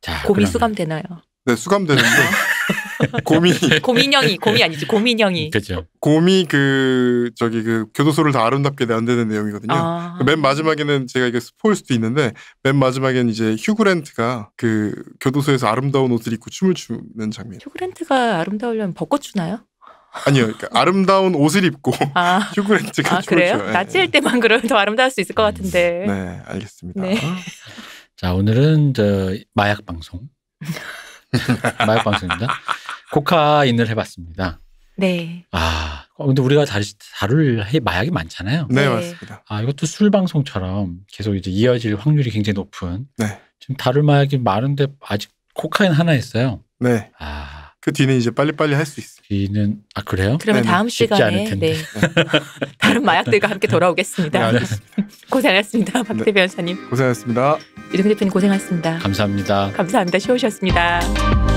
자, 곰이 그러면- 수감 되나요? 네 수감되는데 곰이 고민형이 곰이 아니지 고민형이. 그죠. 곰이 그 저기 그 교도소를 다 아름답게 만드는 내용이거든요. 아. 맨 마지막에는 제가 이게 스포일 수도 있는데 맨 마지막에는 이제 휴그랜트가 그 교도소에서 아름다운 옷을 입고 춤을 추는 장면. 휴그랜트가 아름다우려면 벚꽃 추나요? 아니요, 그러니까 아름다운 옷을 입고 아, 휴그랜트가 아 춤을 그래요? 춰요. 예. 나치일 때만 그러면 더 아름다울 수 있을 것 같은데. 네, 알겠습니다. 네. 자, 오늘은 저 마약 방송. 마약 방송입니다. 코카인을 해봤습니다. 네. 아, 어, 근데 우리가 다룰, 다룰 해- 마약이 많잖아요. 네, 네. 맞습니다. 아, 이것도 술 방송처럼 계속 이제 이어질 확률이 굉장히 높은. 네. 지금 다룰 마약이 많은데 아직 코카인 하나 있어요. 네, 아, 그 뒤는 이제 빨리빨리 할 수 있습니다. 뒤는 아 그래요? 그러면 네네. 다음 쉽지 시간에. 네. 다른 마약들과 함께 돌아오겠습니다. 네. 고생하셨습니다. 박대 변호사님. 고생하셨습니다. 유동 대표님 고생하셨습니다. 감사합니다. 감사합니다. 쉬우셨습니다.